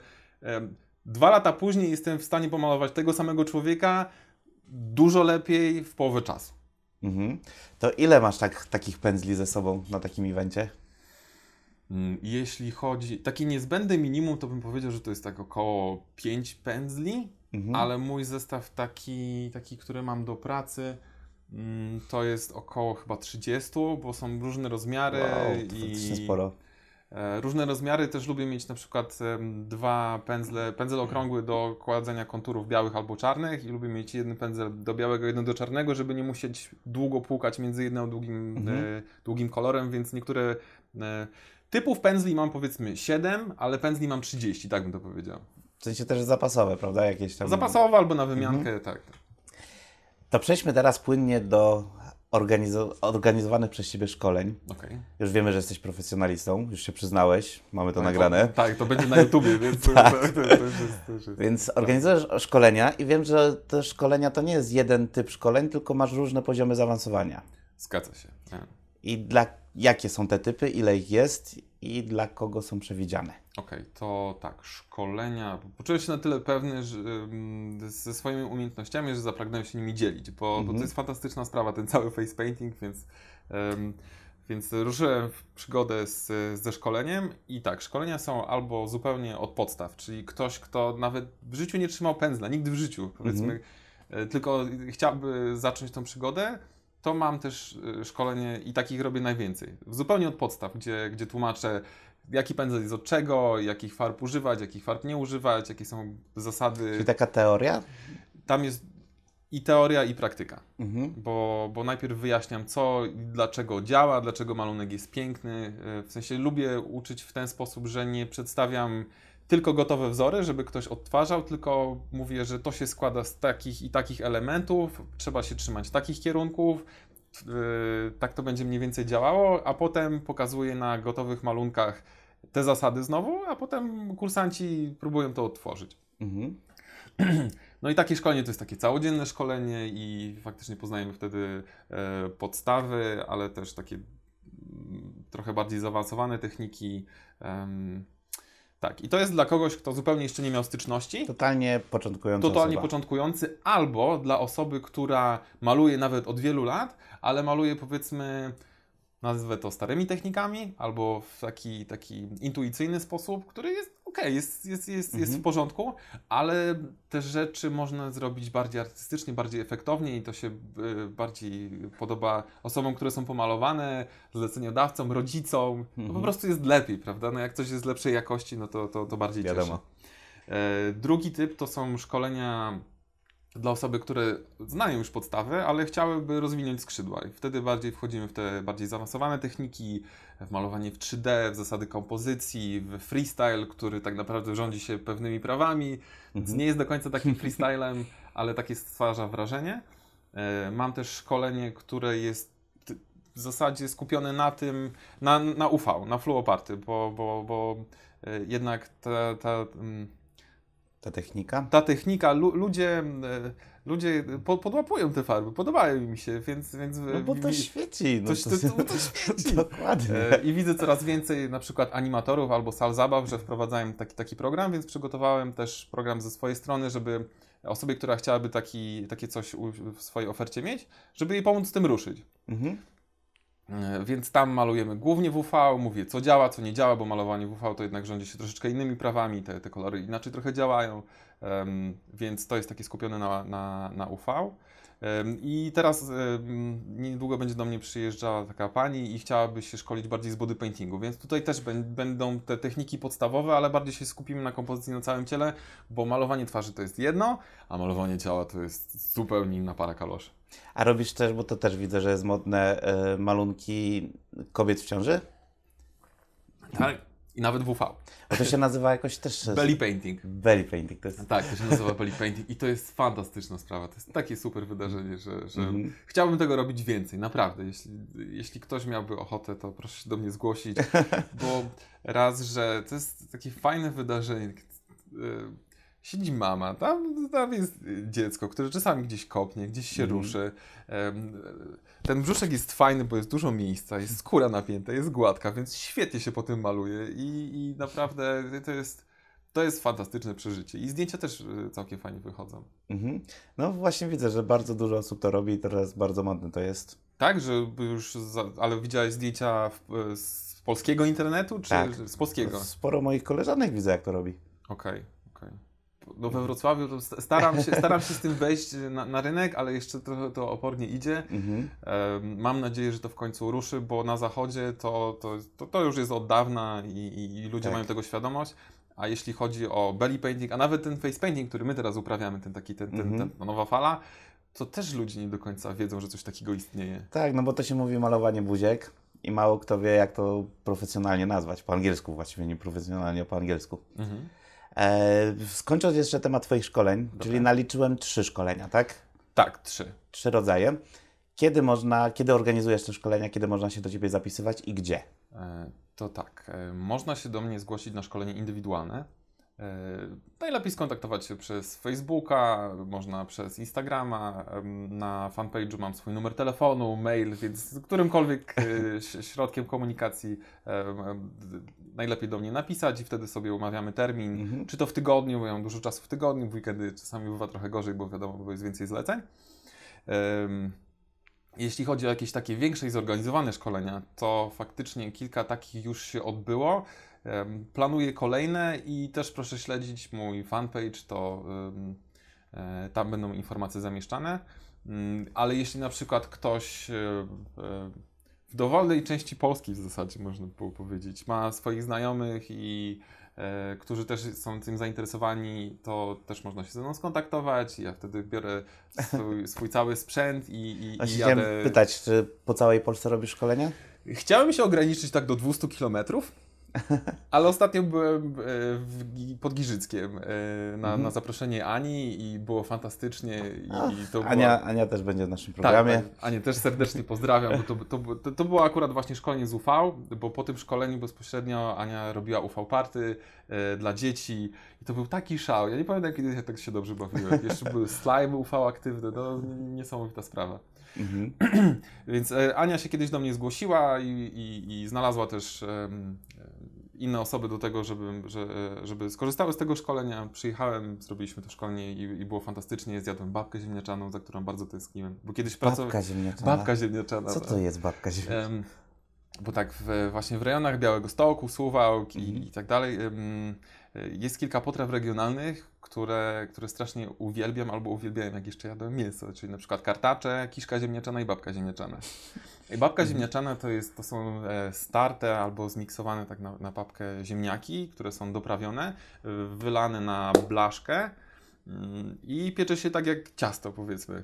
dwa lata później jestem w stanie pomalować tego samego człowieka dużo lepiej w połowę czasu. Mhm. To ile masz tak, takich pędzli ze sobą na takim evencie? Mm, Jeśli chodzi, takie niezbędne minimum, to bym powiedział, że to jest tak około 5 pędzli, Mhm. ale mój zestaw taki, taki, który mam do pracy, to jest około chyba 30, bo są różne rozmiary Wow, i sporo. e, różne rozmiary. Też lubię mieć na przykład dwa pędzle, pędzel okrągły do kładzenia konturów białych albo czarnych i lubię mieć jeden pędzel do białego, jeden do czarnego, żeby nie musieć długo płukać między jednym a drugim, Mhm. e, długim kolorem, więc niektóre e, typów pędzli mam powiedzmy 7, ale pędzli mam 30, tak bym to powiedział. W sensie też zapasowe, prawda? Jakieś tam... Zapasowo albo na wymiankę, tak. To przejdźmy teraz płynnie do organizo- organizowanych przez Ciebie szkoleń. Okej. Już wiemy, że jesteś profesjonalistą, już się przyznałeś, mamy to Tak, nagrane. Tak, to będzie na YouTubie, więc to, Tak. to, to, to, jest, to. Więc organizujesz szkolenia i wiem, że te szkolenia to nie jest jeden typ szkoleń, tylko masz różne poziomy zaawansowania. Zgadza się. tak. I dla jakie są te typy, ile ich jest i dla kogo są przewidziane? Okej, to tak, szkolenia. Poczułem się na tyle pewny że, ym, ze swoimi umiejętnościami, że zapragnąłem się nimi dzielić, bo, bo Mhm. to jest fantastyczna sprawa, ten cały face painting, więc, ym, więc ruszyłem w przygodę z, ze szkoleniem i tak, szkolenia są albo zupełnie od podstaw, czyli ktoś, kto nawet w życiu nie trzymał pędzla, nigdy w życiu, powiedzmy, e, tylko chciałby zacząć tą przygodę, to mam też e, szkolenie i takich robię najwięcej. Zupełnie od podstaw, gdzie, gdzie tłumaczę, jaki pędzel jest od czego, jakich farb używać, jakich farb nie używać, jakie są zasady. Czyli taka teoria? Tam jest i teoria, i praktyka. Mhm. Bo, bo najpierw wyjaśniam, co i dlaczego działa, dlaczego malunek jest piękny. E, W sensie lubię uczyć w ten sposób, że nie przedstawiam tylko gotowe wzory, żeby ktoś odtwarzał, tylko mówię, że to się składa z takich i takich elementów, trzeba się trzymać takich kierunków, tak to będzie mniej więcej działało, a potem pokazuję na gotowych malunkach te zasady znowu, a potem kursanci próbują to odtworzyć. Mhm. No i takie szkolenie to jest takie całodzienne szkolenie i faktycznie poznajemy wtedy e, podstawy, ale też takie mm, trochę bardziej zaawansowane techniki. em, tak, i to jest dla kogoś, kto zupełnie jeszcze nie miał styczności, Totalnie początkująca totalnie osoba. początkujący, albo dla osoby, która maluje nawet od wielu lat, ale maluje powiedzmy, nazwę to starymi technikami, albo w taki, taki intuicyjny sposób, który jest ok, jest, jest, jest, jest Mhm. w porządku, ale te rzeczy można zrobić bardziej artystycznie, bardziej efektownie i to się y, bardziej podoba osobom, które są pomalowane, zleceniodawcom, rodzicom. No po Mhm. prostu jest lepiej, prawda? No jak coś jest lepszej jakości, no to, to, to bardziej Wiadomo. cieszy. E, Drugi typ to są szkolenia dla osoby, które znają już podstawy, ale chciałyby rozwinąć skrzydła. I wtedy bardziej wchodzimy w te bardziej zaawansowane techniki, w malowanie w 3D, w zasady kompozycji, w freestyle, który tak naprawdę rządzi się pewnymi prawami, więc Mhm. nie jest do końca takim freestylem, ale takie stwarza wrażenie. E, Mam też szkolenie, które jest w zasadzie skupione na tym, na, na UV, na fluoparty, bo, bo, bo e, jednak ta, ta, mm, ta technika? Ta technika, lu, ludzie, e, ludzie po, podłapują te farby, podobają mi się, więc... więc No bo to wi- świeci. No to, to, to, to świeci. Dokładnie. E, I widzę coraz więcej na przykład animatorów albo sal zabaw, że wprowadzają taki, taki program, więc przygotowałem też program ze swojej strony, żeby osobie, która chciałaby taki, takie coś w swojej ofercie mieć, żeby jej pomóc z tym ruszyć. Mhm. E, Więc tam malujemy głównie w UV, mówię co działa, co nie działa, bo malowanie w UV to jednak rządzi się troszeczkę innymi prawami, te, te kolory inaczej trochę działają, więc to jest takie skupione na, na, na UV. I teraz niedługo będzie do mnie przyjeżdżała taka pani i chciałaby się szkolić bardziej z body paintingu, więc tutaj też bę- będą te techniki podstawowe, ale bardziej się skupimy na kompozycji na całym ciele, bo malowanie twarzy to jest jedno, a malowanie ciała to jest zupełnie inna para kaloszy. A robisz też, bo to też widzę, że jest modne, e, malunki kobiet w ciąży? Tak. I nawet w UV. Bo to się nazywa jakoś też... Belly painting. Belly painting. To jest... Tak, to się nazywa belly painting i to jest fantastyczna sprawa. To jest takie super wydarzenie, że, że Mhm. chciałbym tego robić więcej, naprawdę. Jeśli, jeśli ktoś miałby ochotę, to proszę się do mnie zgłosić, bo raz, że to jest takie fajne wydarzenie. Siedzi mama, tam, tam jest dziecko, które czasami gdzieś kopnie, gdzieś się Mhm. ruszy. Ten brzuszek jest fajny, bo jest dużo miejsca, jest skóra napięta, jest gładka, więc świetnie się po tym maluje i, i naprawdę to jest, to jest fantastyczne przeżycie. I zdjęcia też y, całkiem fajnie wychodzą. Mhm. No właśnie widzę, że bardzo dużo osób to robi i teraz bardzo modne to jest. Tak, że już, za, ale widziałeś zdjęcia w, z polskiego internetu, czy Tak. z polskiego? Sporo moich koleżanek widzę, jak to robi. Okej, okej. No we Wrocławiu to st- staram się, staram się z tym wejść na, na rynek, ale jeszcze trochę to opornie idzie. Mhm. Mam nadzieję, że to w końcu ruszy, bo na zachodzie to, to, to, to już jest od dawna i, i, ludzie Tak. mają tego świadomość. A jeśli chodzi o belly painting, a nawet ten face painting, który my teraz uprawiamy, ten taki, ten, ten, Mhm. ten, ta nowa fala, to też ludzie nie do końca wiedzą, że coś takiego istnieje. Tak, no bo to się mówi malowanie buziek i mało kto wie, jak to profesjonalnie nazwać. Po angielsku właściwie, nie profesjonalnie, po angielsku. Mhm. E, skończąc jeszcze temat Twoich szkoleń, Dobra. czyli naliczyłem trzy szkolenia, tak? Tak, trzy. Trzy rodzaje. Kiedy można, kiedy organizujesz te szkolenia, kiedy można się do Ciebie zapisywać i gdzie? E, To tak, e, można się do mnie zgłosić na szkolenie indywidualne. E, Najlepiej skontaktować się przez Facebooka, można przez Instagrama, na fanpage'u mam swój numer telefonu, mail, więc którymkolwiek e, środkiem komunikacji najlepiej do mnie napisać i wtedy sobie umawiamy termin, Mhm. czy to w tygodniu, bo ja mam dużo czasu w tygodniu, w weekendy czasami bywa trochę gorzej, bo wiadomo, bo jest więcej zleceń. Jeśli chodzi o jakieś takie większe i zorganizowane szkolenia, to faktycznie kilka takich już się odbyło. Planuję kolejne i też proszę śledzić mój fanpage, to e, tam będą informacje zamieszczane. Mm, Ale jeśli na przykład ktoś e, e, w dowolnej części Polski w zasadzie można było powiedzieć, ma swoich znajomych i którzy też są tym zainteresowani, to też można się ze mną skontaktować. Ja wtedy biorę swój, swój cały sprzęt i, i, Właśnie i chciałem jadę. pytać, czy po całej Polsce robisz szkolenia? Chciałem się ograniczyć tak do 200 km, ale ostatnio byłem e, pod Giżyckiem e, na, Mhm. na zaproszenie Ani i było fantastycznie. I, Ach, i to była... Ania, Ania też będzie w naszym Tak, programie. tak. Anię też serdecznie pozdrawiam, bo to, to, to, to było akurat właśnie szkolenie z UV, bo po tym szkoleniu bezpośrednio Ania robiła UV party e, dla dzieci i to był taki szał. Ja nie pamiętam, kiedy ja tak się dobrze bawiłem. Jeszcze były slime UV aktywne, no niesamowita sprawa. Mhm. Więc e, Ania się kiedyś do mnie zgłosiła i, i, i znalazła też em, inne osoby do tego, żeby, że, e, żeby skorzystały z tego szkolenia. Przyjechałem, zrobiliśmy to szkolenie i, i było fantastycznie. Zjadłem babkę ziemniaczaną, za którą bardzo tęskniłem, bo kiedyś pracowałem... Babka ziemniaczana. Babka ziemniaczana. Co to jest babka ziemniaczana? Em, bo tak w, właśnie w rejonach Białego Stoku, Suwałk i, Mhm. i tak dalej em, jest kilka potraw regionalnych, które, które strasznie uwielbiam albo uwielbiałem, jak jeszcze jadłem mięso, czyli na przykład kartacze, kiszka ziemniaczana i babka ziemniaczana. I babka Mhm. ziemniaczana to, jest, to są e, starte albo zmiksowane tak na, na papkę ziemniaki, które są doprawione, y, wylane na blaszkę mm, i piecze się tak jak ciasto powiedzmy.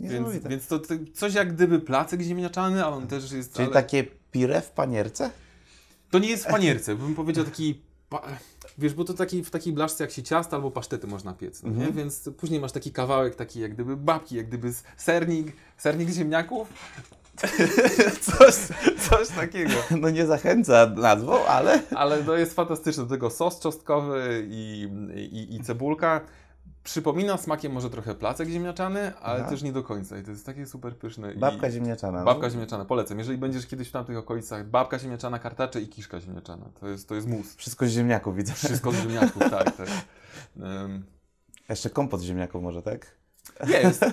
Więc, więc to, to coś jak gdyby placek ziemniaczany, ale on też jest. Czyli ale... takie pire w panierce? To nie jest w panierce, bym powiedział taki. Pa... Wiesz, bo to taki, w takiej blaszce jak się ciasta albo pasztety można piec, no? Mhm. Więc później masz taki kawałek, taki jak gdyby babki, jak gdyby sernik, sernik ziemniaków coś, coś takiego. No nie zachęca nazwą, ale... Ale to jest fantastyczne. Do tego sos czosnkowy i, i, i cebulka. Przypomina smakiem może trochę placek ziemniaczany, ale Aha. też nie do końca. I to jest takie super pyszne. I- Babka ziemniaczana. no. Babka ziemniaczana, polecam. Jeżeli będziesz kiedyś w tamtych okolicach, babka ziemniaczana, kartacze i kiszka ziemniaczana. To jest, to jest mus. Wszystko z ziemniaków widzę. Wszystko z ziemniaków, tak. tak. Em, Jeszcze kompot z ziemniaków może, tak? jest.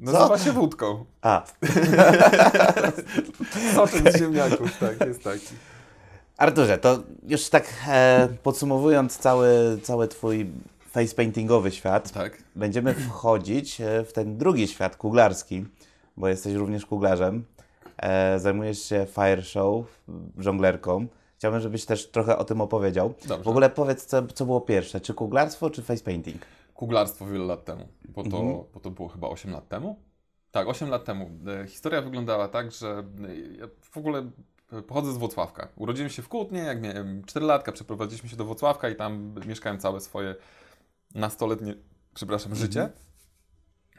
Nazywa się wódką. A, Soczek z ziemniaków, tak, jest taki. Arturze, to już tak e, podsumowując cały, cały Twój face paintingowy świat, Tak. będziemy wchodzić e, w ten drugi świat kuglarski, bo jesteś również kuglarzem. E, zajmujesz się fire show, żonglerką. Chciałbym, żebyś też trochę o tym opowiedział. Dobrze. W ogóle powiedz, co, co było pierwsze, czy kuglarstwo, czy face painting? Kuglarstwo wiele lat temu, bo to, Mhm. bo to było chyba 8 lat temu. Tak, 8 lat temu. E, Historia wyglądała tak, że e, ja w ogóle pochodzę z Włocławka. Urodziłem się w Kutnie, jak miałem 4 latka, przeprowadziliśmy się do Włocławka i tam mieszkałem całe swoje nastoletnie, przepraszam, życie.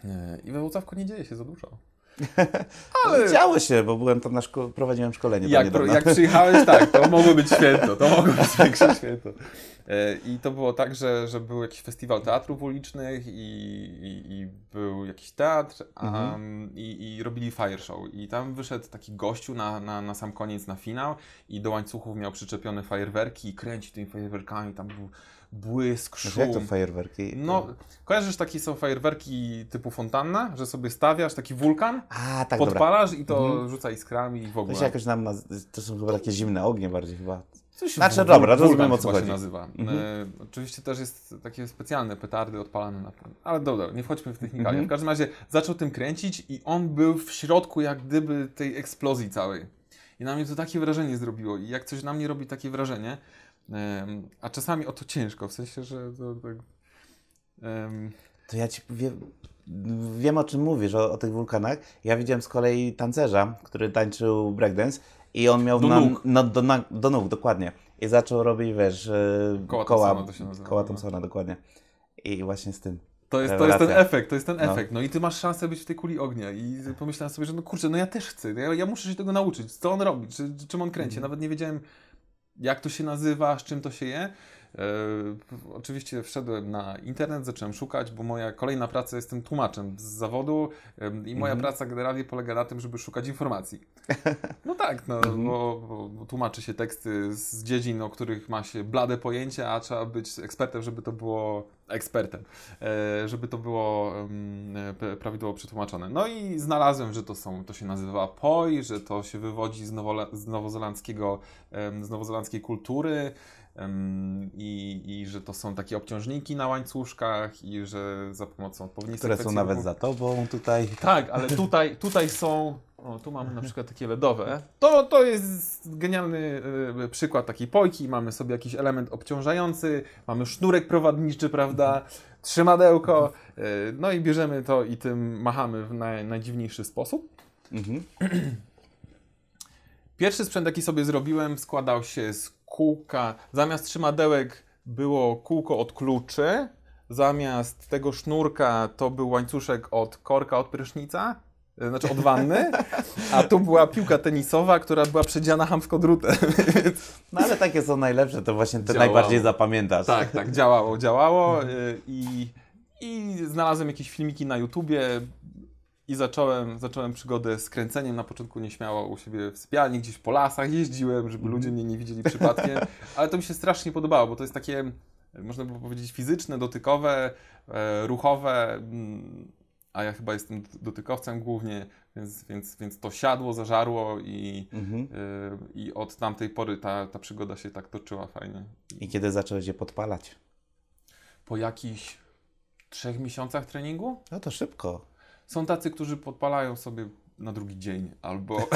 E, I we Włocławku nie dzieje się za dużo. Ale Działo się, bo byłem tam na szko- prowadziłem szkolenie. jak, pro, jak przyjechałeś, tak, to mogło być święto, to mogło być większe święto. E, I to było tak, że, że był jakiś festiwal teatrów ulicznych i, i, i był jakiś teatr Mhm. i, i robili fire show. I tam wyszedł taki gościu na, na, na sam koniec, na finał i do łańcuchów miał przyczepione fajerwerki i kręci tymi fajerwerkami, tam był błysk, Znaczy, jak to szum. fajerwerki? No, kojarzysz takie są fajerwerki typu fontanna, że sobie stawiasz taki wulkan, A, tak, dobra. podpalasz i to Mhm. rzuca iskrami i w To ogóle. się jakoś nam, to są chyba takie zimne ognie bardziej chyba. Coś Znaczy, wul- dobra, rozumiem, o co chodzi. się nazywa. Mhm. E, oczywiście też jest takie specjalne petardy odpalane na tym. Ale dobra, nie wchodźmy w technikalia. Mhm. W każdym razie zaczął tym kręcić i on był w środku jak gdyby tej eksplozji całej. I na mnie to takie wrażenie zrobiło. I jak coś na mnie robi takie wrażenie, a czasami o to ciężko, w sensie, że to tak... em, To ja ci wiem, wiem o czym mówisz, o, o tych wulkanach. Ja widziałem z kolei tancerza, który tańczył breakdance i on miał Do na, nóg. No, do, na, do nóg, dokładnie. I zaczął robić, wiesz, e, Koła koła, Thompsona to się nazywa, koła no. Thompsona, dokładnie. I właśnie z tym. To jest, to jest ten efekt, to jest ten No. efekt. No i ty masz szansę być w tej kuli ognia. I pomyślałem sobie, że no kurczę, no ja też chcę. Ja, ja muszę się tego nauczyć. Co on robi, czy, czym on kręci. Mhm. Nawet nie wiedziałem, jak to się nazywa, z czym to się je. E, oczywiście wszedłem na internet, zacząłem szukać, bo moja kolejna praca jestem tłumaczem z zawodu i moja Mhm. praca generalnie polega na tym, żeby szukać informacji. No tak, no, Mhm. bo, bo, bo tłumaczy się teksty z dziedzin, o których ma się blade pojęcie, a trzeba być ekspertem, żeby to było ekspertem, e, żeby to było prawidłowo przetłumaczone. No i znalazłem, że to są, to się nazywa poi, że to się wywodzi z, nowola, z nowozelandzkiego, z nowozelandzkiej kultury. I, I że to są takie obciążniki na łańcuszkach, i że za pomocą odpowiedniej Które są nawet za tobą tutaj. tak, ale tutaj, tutaj są. O, tu mamy na przykład takie LEDowe. To, to jest genialny e, przykład takiej pojki. Mamy sobie jakiś element obciążający, mamy sznurek prowadniczy, prawda? Trzymadełko. e, No i bierzemy to i tym machamy w naj, najdziwniejszy sposób. Mhm. Pierwszy sprzęt, jaki sobie zrobiłem, składał się z kółka. Zamiast trzymadełek było kółko od kluczy. Zamiast tego sznurka to był łańcuszek od korka od prysznica. e, Znaczy od wanny, a tu była piłka tenisowa, która była przedziana hamsko drutem. No ale takie są najlepsze, to właśnie te Działało. najbardziej zapamiętasz. Tak, tak, działało, działało y, i, i znalazłem jakieś filmiki na YouTubie i zacząłem, zacząłem przygodę z kręceniem. Na początku nieśmiało u siebie w sypialni, gdzieś po lasach jeździłem, żeby ludzie mnie nie widzieli przypadkiem, ale to mi się strasznie podobało, bo to jest takie, można by powiedzieć, fizyczne, dotykowe, e, ruchowe, mm, a ja chyba jestem dotykowcem głównie, więc, więc, więc to siadło, zażarło i, Mhm. y, i od tamtej pory ta, ta przygoda się tak toczyła fajnie. I kiedy zacząłeś je podpalać? po jakichś trzech miesiącach treningu. No to szybko. Są tacy, którzy podpalają sobie na drugi dzień, albo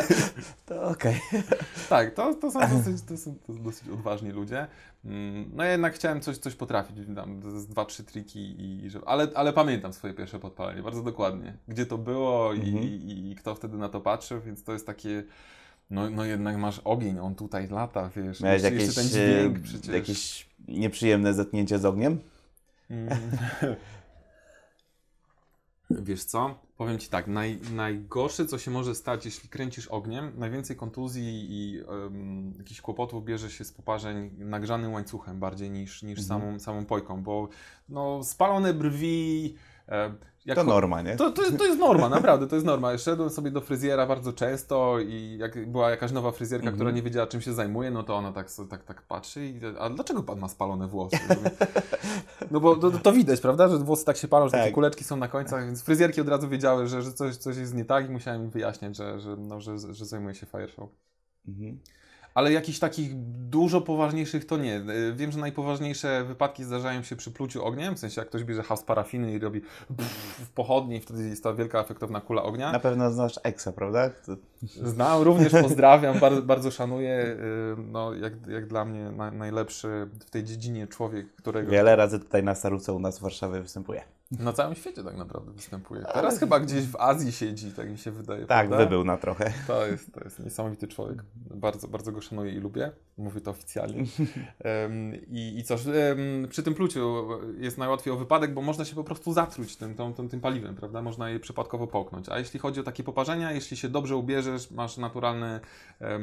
To okej. tak, to, to, są dosyć, to są dosyć odważni ludzie. Mm, No jednak chciałem coś, coś potrafić, tam z dwa, trzy triki, i, że, ale, ale pamiętam swoje pierwsze podpalenie bardzo dokładnie, gdzie to było i, Mhm. i, i kto wtedy na to patrzył, więc to jest takie, no, no jednak masz ogień, on tutaj lata, wiesz, Miałeś jakieś, jeszcze ten dźwięk e, przecież. jakieś nieprzyjemne zetknięcie z ogniem? Wiesz co? Powiem Ci tak, naj, najgorsze co się może stać, jeśli kręcisz ogniem, najwięcej kontuzji i um, jakichś kłopotów bierze się z poparzeń nagrzanym łańcuchem bardziej niż, niż Mhm. samą, samą pojką, bo no, spalone brwi... E, jak To norma, nie? To, to, jest, to jest norma, naprawdę, to jest norma. Szedłem sobie do fryzjera bardzo często i jak była jakaś nowa fryzjerka, Mhm. która nie wiedziała czym się zajmuje, no to ona tak, tak, tak patrzy i a dlaczego pan ma spalone włosy? No bo to, to widać, prawda, że włosy tak się palą, że takie Tak. kuleczki są na końcach, więc fryzjerki od razu wiedziały, że, że coś, coś jest nie tak i musiałem im wyjaśniać, że, że, no, że, że zajmuję się fire show. Mhm. Ale jakichś takich dużo poważniejszych to nie. Y, Wiem, że najpoważniejsze wypadki zdarzają się przy pluciu ogniem, w sensie jak ktoś bierze has parafiny i robi w pochodni wtedy jest ta wielka efektowna kula ognia. Na pewno znasz Exa, prawda? To- Znam, również pozdrawiam, bardzo, bardzo szanuję. y, No, jak, jak dla mnie na, najlepszy w tej dziedzinie człowiek, którego Wiele razy tutaj na Staruce u nas w Warszawie występuje. Na całym świecie tak naprawdę występuje. Teraz chyba gdzieś w Azji siedzi, tak mi się wydaje. Tak, prawda? wybył na trochę. To jest, to jest niesamowity człowiek. Bardzo, bardzo go szanuję i lubię. Mówię to oficjalnie. Em, I, I cóż, em, przy tym pluciu jest najłatwiej o wypadek, bo można się po prostu zatruć tym, tą, tą, tym paliwem, prawda? Można je przypadkowo połknąć. A jeśli chodzi o takie poparzenia, jeśli się dobrze ubierzesz, masz naturalne, e,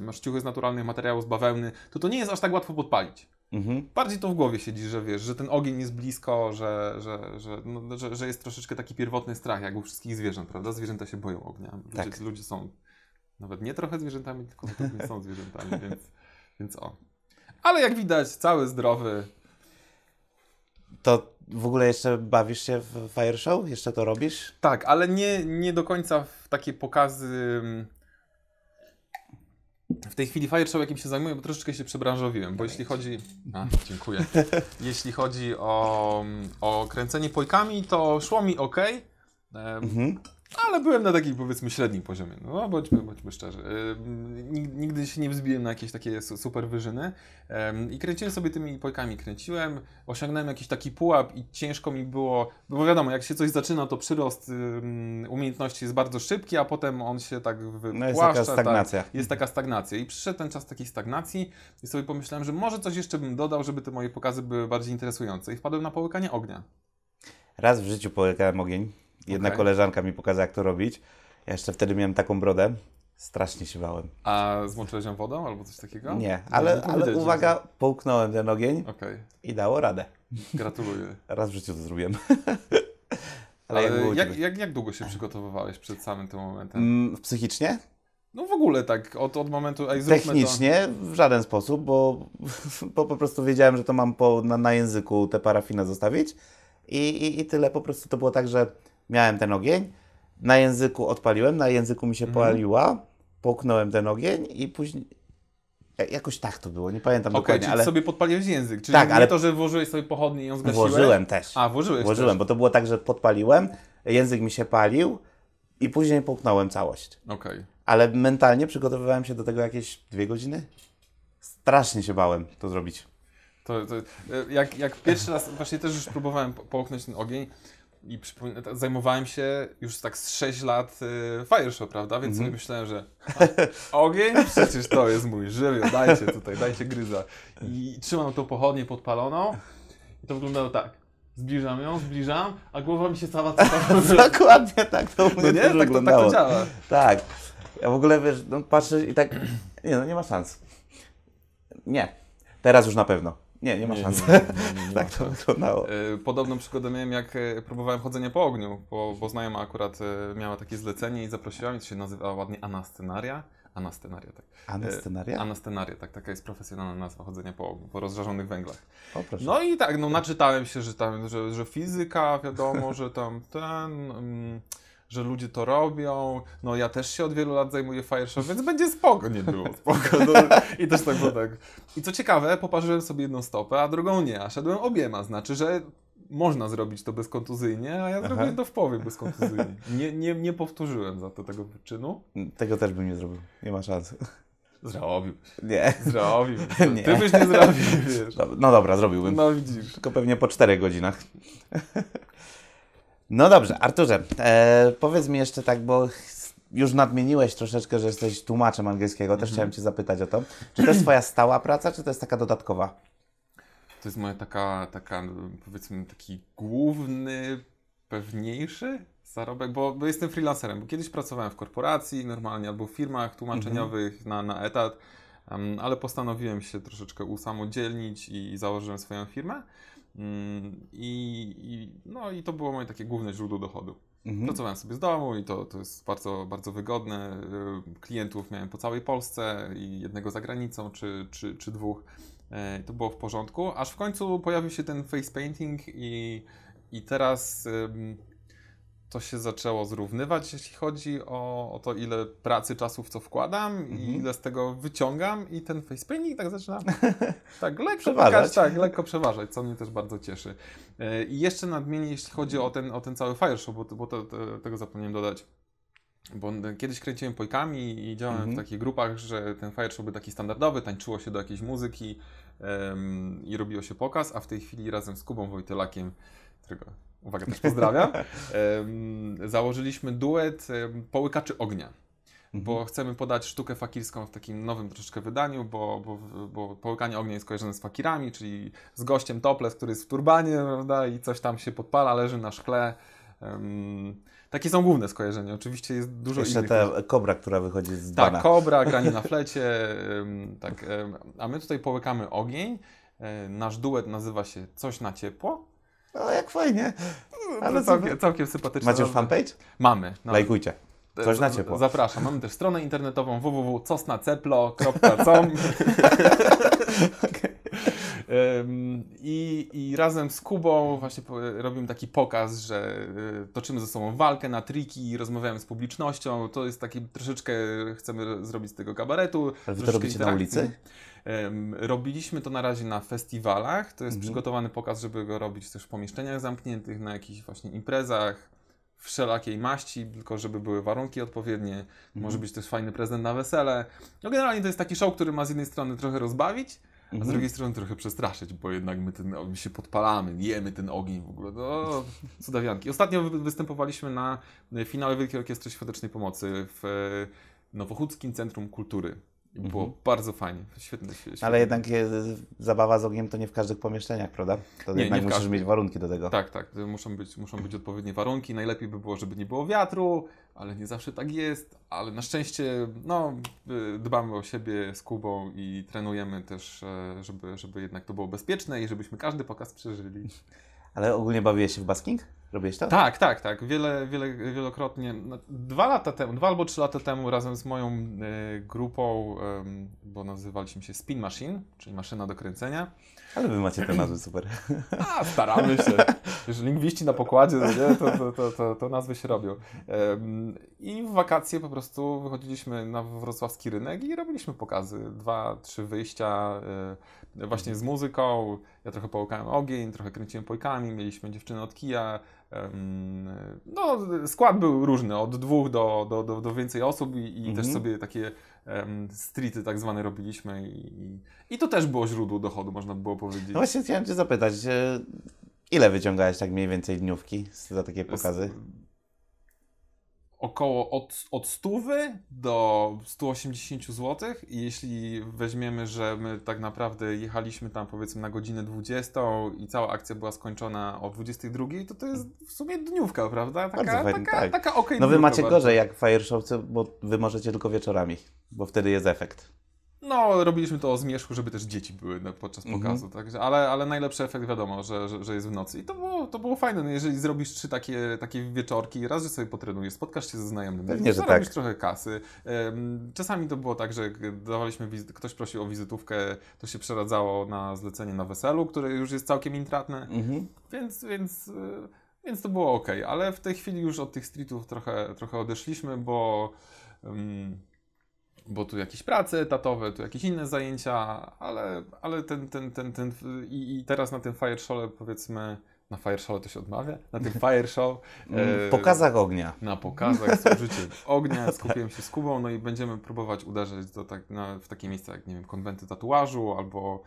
masz ciuchy z naturalnych materiałów, z bawełny, to to nie jest aż tak łatwo podpalić. Mhm. Bardziej to w głowie siedzi, że wiesz, że ten ogień jest blisko, że, że, że, no, że, że jest troszeczkę taki pierwotny strach, jak u wszystkich zwierząt, prawda? Zwierzęta się boją ognia. Ludzie, Tak. ludzie są nawet nie trochę zwierzętami, tylko mnie są zwierzętami, więc, więc o. Ale jak widać, cały zdrowy. To w ogóle jeszcze bawisz się w Fire Show? Jeszcze to robisz? Tak, ale nie, nie do końca w takie pokazy. W tej chwili Fire jakim się zajmuję, bo troszeczkę się przebranżowiłem, bo jeśli chodzi. A, dziękuję. Jeśli chodzi o, o kręcenie pojkami, to szło mi ok. Mhm. Ale byłem na takim powiedzmy średnim poziomie. No bądźmy, bądźmy szczerzy. Nigdy się nie wzbiłem na jakieś takie su- super wyżyny. I kręciłem sobie tymi pojkami, kręciłem, osiągnąłem jakiś taki pułap i ciężko mi było, bo wiadomo, jak się coś zaczyna, to przyrost umiejętności jest bardzo szybki, a potem on się tak wypłaszcza. No jest taka tak. stagnacja. Jest taka stagnacja. I przyszedł ten czas takiej stagnacji i sobie pomyślałem, że może coś jeszcze bym dodał, żeby te moje pokazy były bardziej interesujące. I wpadłem na połykanie ognia. Raz w życiu połykałem ogień. Jedna Okej. koleżanka mi pokazała, jak to robić. Ja jeszcze wtedy miałem taką brodę. Strasznie się bałem. A zmoczyłeś ją wodą albo coś takiego? Nie, ale, no to ale uwaga, połknąłem ten ogień Okej, i dało radę. gratuluję. Raz w życiu to zrobiłem. Ale jak u jak, jak, jak długo się przygotowywałeś przed samym tym momentem? Mm, psychicznie? No w ogóle tak, od, od momentu, ej Technicznie w żaden sposób, bo, bo po prostu wiedziałem, że to mam po, na, na języku te parafiny zostawić I, i, i tyle. Po prostu to było tak, że miałem ten ogień, na języku odpaliłem, na języku mi się Mhm. paliła, połknąłem ten ogień i później ja- jakoś tak to było, nie pamiętam. Okej, dokładnie, ale sobie podpaliłeś język, czyli Tak, nie ale- to, że włożyłeś sobie pochodnie i ją zgasiłeś? włożyłem też. A, włożyłeś Włożyłem, też. bo to było tak, że podpaliłem, język mi się palił i później połknąłem całość. Okej. Ale mentalnie przygotowywałem się do tego jakieś dwie godziny. Strasznie się bałem to zrobić. To, to, e, jak, jak pierwszy raz, właśnie też już próbowałem po- połknąć ten ogień i przypomnę, ta- zajmowałem się już tak z 6 lat y, prawda? Więc sobie myślałem, że ha, ogień? Przecież to jest mój żywioł, dajcie tutaj, dajcie gryza. I trzymam tą pochodnię podpaloną i to wyglądało tak. Zbliżam ją, zbliżam, a głowa mi się cała cała... Dokładnie tak to No nie? Tak to, tak wyglądało. to działa. Tak. Ja w ogóle wiesz, no, patrzę i tak. Nie, no nie ma szans. Nie. Teraz już na pewno. Nie, nie ma Nie, szans. nie, nie, tak to wyglądało. E, Podobną przygodę miałem, jak e, próbowałem chodzenia po ogniu, bo, bo znajoma akurat e, miała takie zlecenie i zaprosiła mnie, to się nazywa ładnie Anascenaria. Anascenaria, tak. A scenaria? Anascenaria, tak, taka jest profesjonalna nazwa chodzenia po ogniu, po rozżarzonych węglach. O, proszę. No i tak, no naczytałem się, że tam, że, że fizyka, wiadomo, że tam ten, mm, że ludzie to robią, no ja też się od wielu lat zajmuję fire show, więc będzie spoko, nie było spoko. No, I też tak było tak. I co ciekawe, poparzyłem sobie jedną stopę, a drugą nie, a szedłem obiema, znaczy, że można zrobić to bezkontuzyjnie, a ja zrobiłem to w połowie bezkontuzyjnie. Nie, nie, nie powtórzyłem za to tego wyczynu. Tego też bym nie zrobił. Nie ma szans. Zrobiłbyś. Nie. Zrobił. Nie. Ty byś nie zrobił, wiesz. No dobra, zrobiłbym. No widzisz. Tylko pewnie po czterech godzinach. No dobrze, Arturze, e, powiedz mi jeszcze tak, bo już nadmieniłeś troszeczkę, że jesteś tłumaczem angielskiego, też chciałem Cię zapytać o to. Czy to jest Twoja stała praca, czy to jest taka dodatkowa? To jest moja taka, taka, powiedzmy, taki główny pewniejszy zarobek, bo, bo jestem freelancerem, bo kiedyś pracowałem w korporacji normalnie albo w firmach tłumaczeniowych na, na etat, em, ale postanowiłem się troszeczkę usamodzielnić i założyłem swoją firmę. Mm, I, i, no, I to było moje takie główne źródło dochodu. Mhm. Pracowałem sobie z domu i to, to jest bardzo, bardzo wygodne. Y, Klientów miałem po całej Polsce i jednego za granicą, czy, czy, czy dwóch. E, To było w porządku, aż w końcu pojawił się ten face painting i, i teraz ym, to się zaczęło zrównywać, jeśli chodzi o, o to, ile pracy, czasu w co wkładam i Mhm. ile z tego wyciągam i ten face painting tak zaczyna tak lekko Przeważać. tak, lekko przeważać, co mnie też bardzo cieszy. E, I jeszcze nadmienię, jeśli chodzi o ten, o ten cały Fire Show, bo, to- bo to, to, tego zapomniałem dodać. Bo kiedyś kręciłem pojkami i działałem Mhm. w takich grupach, że ten Fire Show był taki standardowy, tańczyło się do jakiejś muzyki em, i robiło się pokaz, a w tej chwili razem z Kubą Wojtylakiem, którego, uwaga, też pozdrawiam, założyliśmy duet Połykaczy Ognia bo chcemy podać sztukę fakirską w takim nowym troszeczkę wydaniu, bo, bo, bo połykanie ognia jest kojarzone z fakirami, czyli z gościem topless, który jest w turbanie, prawda, i coś tam się podpala, leży na szkle. Takie są główne skojarzenia. Oczywiście jest dużo Jeszcze innych. ta kobra, która wychodzi z bana. Tak, kobra, granie na flecie, tak, a my tutaj połykamy ogień. E, Nasz duet nazywa się Coś na ciepło. O, jak fajnie. Ale Ale całkiem, całkiem sympatyczne. Macie już fanpage? Mamy. No, Lajkujcie. Coś na ciepło. Zapraszam. Mamy też stronę internetową www.cosnaceplo.com Ym, I, I razem z Kubą właśnie robimy taki pokaz, że y, toczymy ze sobą walkę na triki, rozmawiamy z publicznością. To jest taki troszeczkę, chcemy zrobić z tego kabaretu. Ale wy to robicie na interakcji. ulicy? Robiliśmy to na razie na festiwalach. To jest Mhm. przygotowany pokaz, żeby go robić też w pomieszczeniach zamkniętych, na jakichś właśnie imprezach wszelakiej maści, tylko żeby były warunki odpowiednie. Mhm. Może być też fajny prezent na wesele. No generalnie to jest taki show, który ma z jednej strony trochę rozbawić, a z Mhm. drugiej strony trochę przestraszyć, bo jednak my, ten, my się podpalamy, jemy ten ogień w ogóle. No, cudawianki. Ostatnio wy- występowaliśmy na finale Wielkiej Orkiestry Świątecznej Pomocy w e, Nowochódzkim Centrum Kultury. Było Mhm. bardzo fajnie. Świetne, świetne. Ale jednak je, zabawa z ogniem to nie w każdych pomieszczeniach, prawda? To Nie, jednak nie musisz mieć warunki do tego. Tak, tak. Muszą być, muszą być odpowiednie warunki. Najlepiej by było, żeby nie było wiatru, ale nie zawsze tak jest. Ale na szczęście no, y, dbamy o siebie z Kubą i trenujemy też, e, żeby, żeby jednak to było bezpieczne i żebyśmy każdy pokaz przeżyli. Ale ogólnie bawiłeś się w basking? Robiłeś to? Tak, tak, tak. Wiele, wiele, wielokrotnie. No, dwa lata temu, dwa albo trzy lata temu razem z moją e, grupą, em, bo nazywaliśmy się Spin Machine, czyli maszyna do kręcenia. Ale wy macie te nazwy super. A, staramy się. Wiesz, lingwiści na pokładzie, no nie? To, to, to, to, to nazwy się robią. I w wakacje po prostu wychodziliśmy na wrocławski rynek i robiliśmy pokazy. Dwa, trzy wyjścia e, właśnie z muzyką. Ja trochę połykałem ogień, trochę kręciłem pojkami, mieliśmy dziewczynę od kija. No, skład był różny, od dwóch do, do, do, do więcej osób i, i Mhm. też sobie takie em, streety tak zwane robiliśmy i, i, i to też było źródło dochodu, można by było powiedzieć. No właśnie chciałem Cię zapytać, e, ile wyciągałeś tak mniej więcej dniówki za takie pokazy? Około od, od 100 do 180 zł i jeśli weźmiemy, że my tak naprawdę jechaliśmy tam powiedzmy na godzinę 20 i cała akcja była skończona o 22, to to jest w sumie dniówka, prawda? Taka, Bardzo fajnie, taka, tak. taka okej No wy macie bardzo. gorzej jak co- bo wy możecie tylko wieczorami, bo wtedy jest efekt. No, robiliśmy to o zmierzchu, żeby też dzieci były na- podczas Mhm. pokazu, także, ale, ale najlepszy efekt wiadomo, że, że, że jest w nocy. I to było, to było fajne, no jeżeli zrobisz trzy takie, takie wieczorki, raz, że sobie potrenujesz, spotkasz się ze znajomymi, Pewnie, że zarobisz tak. trochę kasy. Em, Czasami to było tak, że g- dawaliśmy, ktoś prosił o wizytówkę, to się przeradzało na zlecenie na weselu, które już jest całkiem intratne, Mhm. więc, więc, y, więc to było ok, ale w tej chwili już od tych streetów trochę, trochę odeszliśmy, bo... ym, bo tu jakieś prace etatowe, tu jakieś inne zajęcia, ale, ale ten, ten, ten, ten i, i teraz na tym Fire Show powiedzmy, na Fire Show to się odmawia, na tym Fire Show, e, pokazach ognia. na pokazach z użyciem ognia, skupiłem się z Kubą, no i będziemy próbować uderzać do tak, na, w takie miejsca jak, nie wiem, konwenty tatuażu albo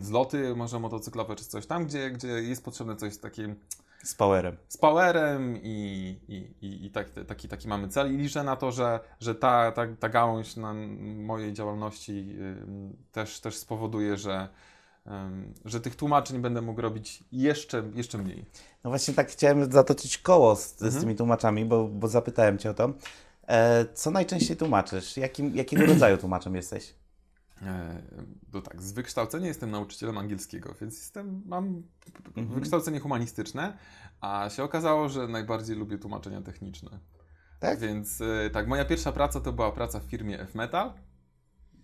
zloty może motocyklowe czy coś tam, gdzie, gdzie jest potrzebne coś takim Z powerem. z powerem i, i, i, i tak, taki, taki mamy cel i liczę na to, że, że ta, ta, ta gałąź na mojej działalności ym, też, też spowoduje, że, że tych tłumaczeń będę mógł robić jeszcze, jeszcze mniej. No właśnie tak chciałem zatoczyć koło z, z Mhm. tymi tłumaczami, bo, bo zapytałem Cię o to. E, co najczęściej tłumaczysz? Jakim, jakiego rodzaju tłumaczem jesteś? E, To tak, z wykształcenia jestem nauczycielem angielskiego, więc jestem, mam Mhm. wykształcenie humanistyczne, a się okazało, że najbardziej lubię tłumaczenia techniczne. Tak? Więc e, tak, moja pierwsza praca to była praca w firmie F-Metal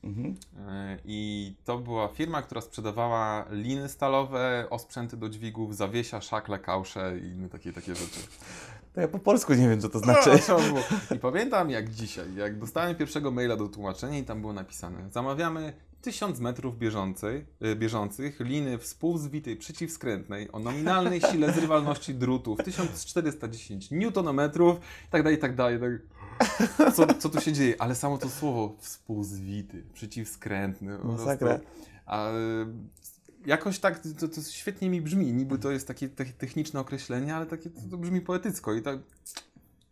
Mhm. e, i to była firma, która sprzedawała liny stalowe, osprzęty do dźwigów, zawiesia, szakle, kausze i inne takie, takie rzeczy. To ja po polsku nie wiem, co to znaczy. No. I pamiętam jak dzisiaj, jak dostałem pierwszego maila do tłumaczenia i tam było napisane zamawiamy 1000 metrów bieżącej, y, bieżących liny współzwitej przeciwskrętnej o nominalnej sile zrywalności drutów 1410 newtonometrów i tak dalej, i tak dalej. Tak. Co, co tu się dzieje? Ale samo to słowo współzwity, przeciwskrętny. Masakra. A, jakoś tak to, to świetnie mi brzmi. Niby to jest takie, techniczne określenie, ale takie to, to brzmi poetycko i tak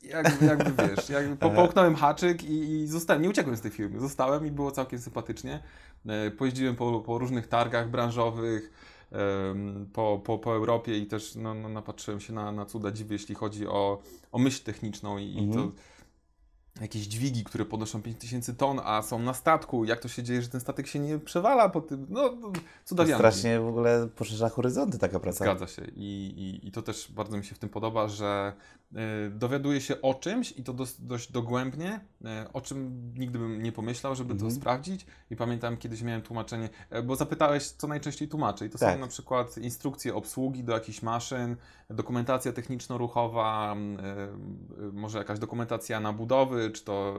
jakby, jakby wiesz, jakby po, połknąłem haczyk i, i zostałem, nie uciekłem z tej firmy, zostałem i było całkiem sympatycznie. E, Pojeździłem po, po różnych targach branżowych, po, po, po Europie i też no, no, napatrzyłem się na, na cuda dziwy, jeśli chodzi o, o myśl techniczną i Mhm. to jakieś dźwigi, które podnoszą 5000 ton, a są na statku. Jak to się dzieje, że ten statek się nie przewala po tym? No, no cuda wianki. Strasznie w ogóle poszerza horyzonty taka praca. Zgadza się. I, i, I to też bardzo mi się w tym podoba, że y, dowiaduję się o czymś i to dos, dość dogłębnie, y, o czym nigdy bym nie pomyślał, żeby Mhm. to sprawdzić. I pamiętam, kiedyś miałem tłumaczenie, e, bo zapytałeś, co najczęściej tłumaczę. I to Tak. są na przykład instrukcje obsługi do jakichś maszyn, dokumentacja techniczno-ruchowa, y, może jakaś dokumentacja na budowy, czy to.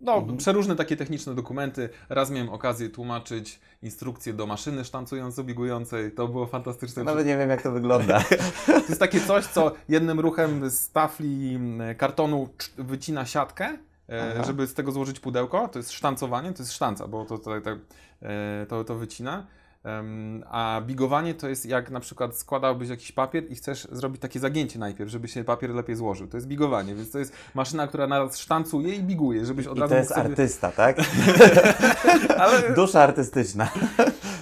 no, Mhm. przeróżne takie techniczne dokumenty. Raz miałem okazję tłumaczyć instrukcję do maszyny sztancująco-bigującej. To było fantastyczne. Nawet nie wiem, jak to wygląda. To jest takie coś, co jednym ruchem z tafli kartonu wycina siatkę, e, Aha. żeby z tego złożyć pudełko. To jest sztancowanie, to jest sztanca, bo to, to, to, e, to, to wycina. A bigowanie to jest jak na przykład składałbyś jakiś papier i chcesz zrobić takie zagięcie najpierw, żeby się papier lepiej złożył. To jest bigowanie, więc to jest maszyna, która naraz sztancuje i biguje, żebyś od I razu to jest sobie... artysta, tak? Ale Dusza artystyczna.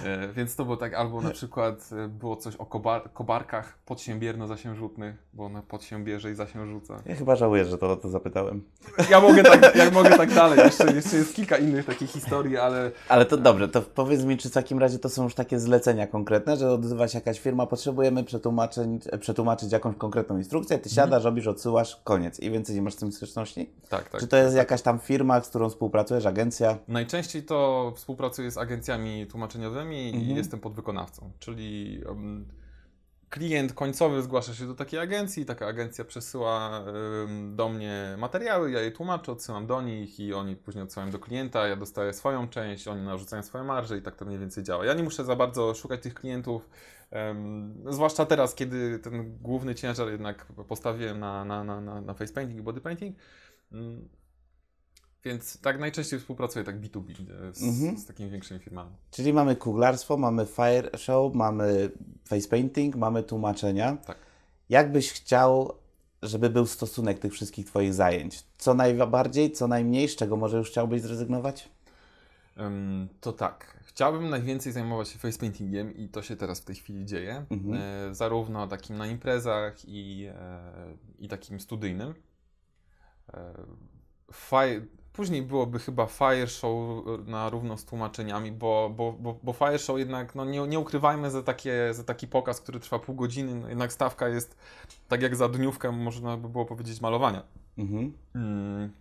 E, Więc to było tak, albo na przykład e, było coś o kobar kobarkach podsiębierno-zasiężutnych, bo ona podsiębierze i zasiężuca. Ja chyba żałuję, że to o to zapytałem. Ja mogę tak, ja mogę tak dalej, jeszcze, jeszcze jest kilka innych takich historii, ale Ale to dobrze, to powiedz mi, czy w takim razie to są takie zlecenia konkretne, że odzywa się jakaś firma, potrzebujemy przetłumaczeń, przetłumaczyć jakąś konkretną instrukcję, ty siadasz, robisz, odsyłasz, koniec i więcej nie masz z tym styczności? tak, tak. Czy to jest jakaś tam firma, z którą współpracujesz, agencja? Najczęściej to współpracuję z agencjami tłumaczeniowymi i Mhm. jestem podwykonawcą, czyli um, klient końcowy zgłasza się do takiej agencji, taka agencja przesyła do mnie materiały, ja je tłumaczę, odsyłam do nich i oni później odsyłają do klienta, ja dostaję swoją część, oni narzucają swoje marże i tak to mniej więcej działa. Ja nie muszę za bardzo szukać tych klientów, zwłaszcza teraz, kiedy ten główny ciężar jednak postawiłem na, na, na, na face painting i body painting. Więc tak najczęściej współpracuję tak B2B e, z, Mhm. z takimi większymi firmami. Czyli mamy kuglarstwo, mamy fire show, mamy face painting, mamy tłumaczenia. Tak. Jak byś chciał, żeby był stosunek tych wszystkich Twoich zajęć? Co najbardziej, co najmniej, z czego może już chciałbyś zrezygnować? Em, to tak. Chciałbym najwięcej zajmować się face paintingiem i to się teraz w tej chwili dzieje. Mhm. E, zarówno takim na imprezach i, e, i takim studyjnym. E, później byłoby chyba fire show na równo z tłumaczeniami, bo, bo, bo, bo fire show jednak, no nie, nie ukrywajmy, za, takie, za taki pokaz, który trwa pół godziny, no jednak stawka jest tak jak za dniówkę, można by było powiedzieć, malowania. Mhm. Mm,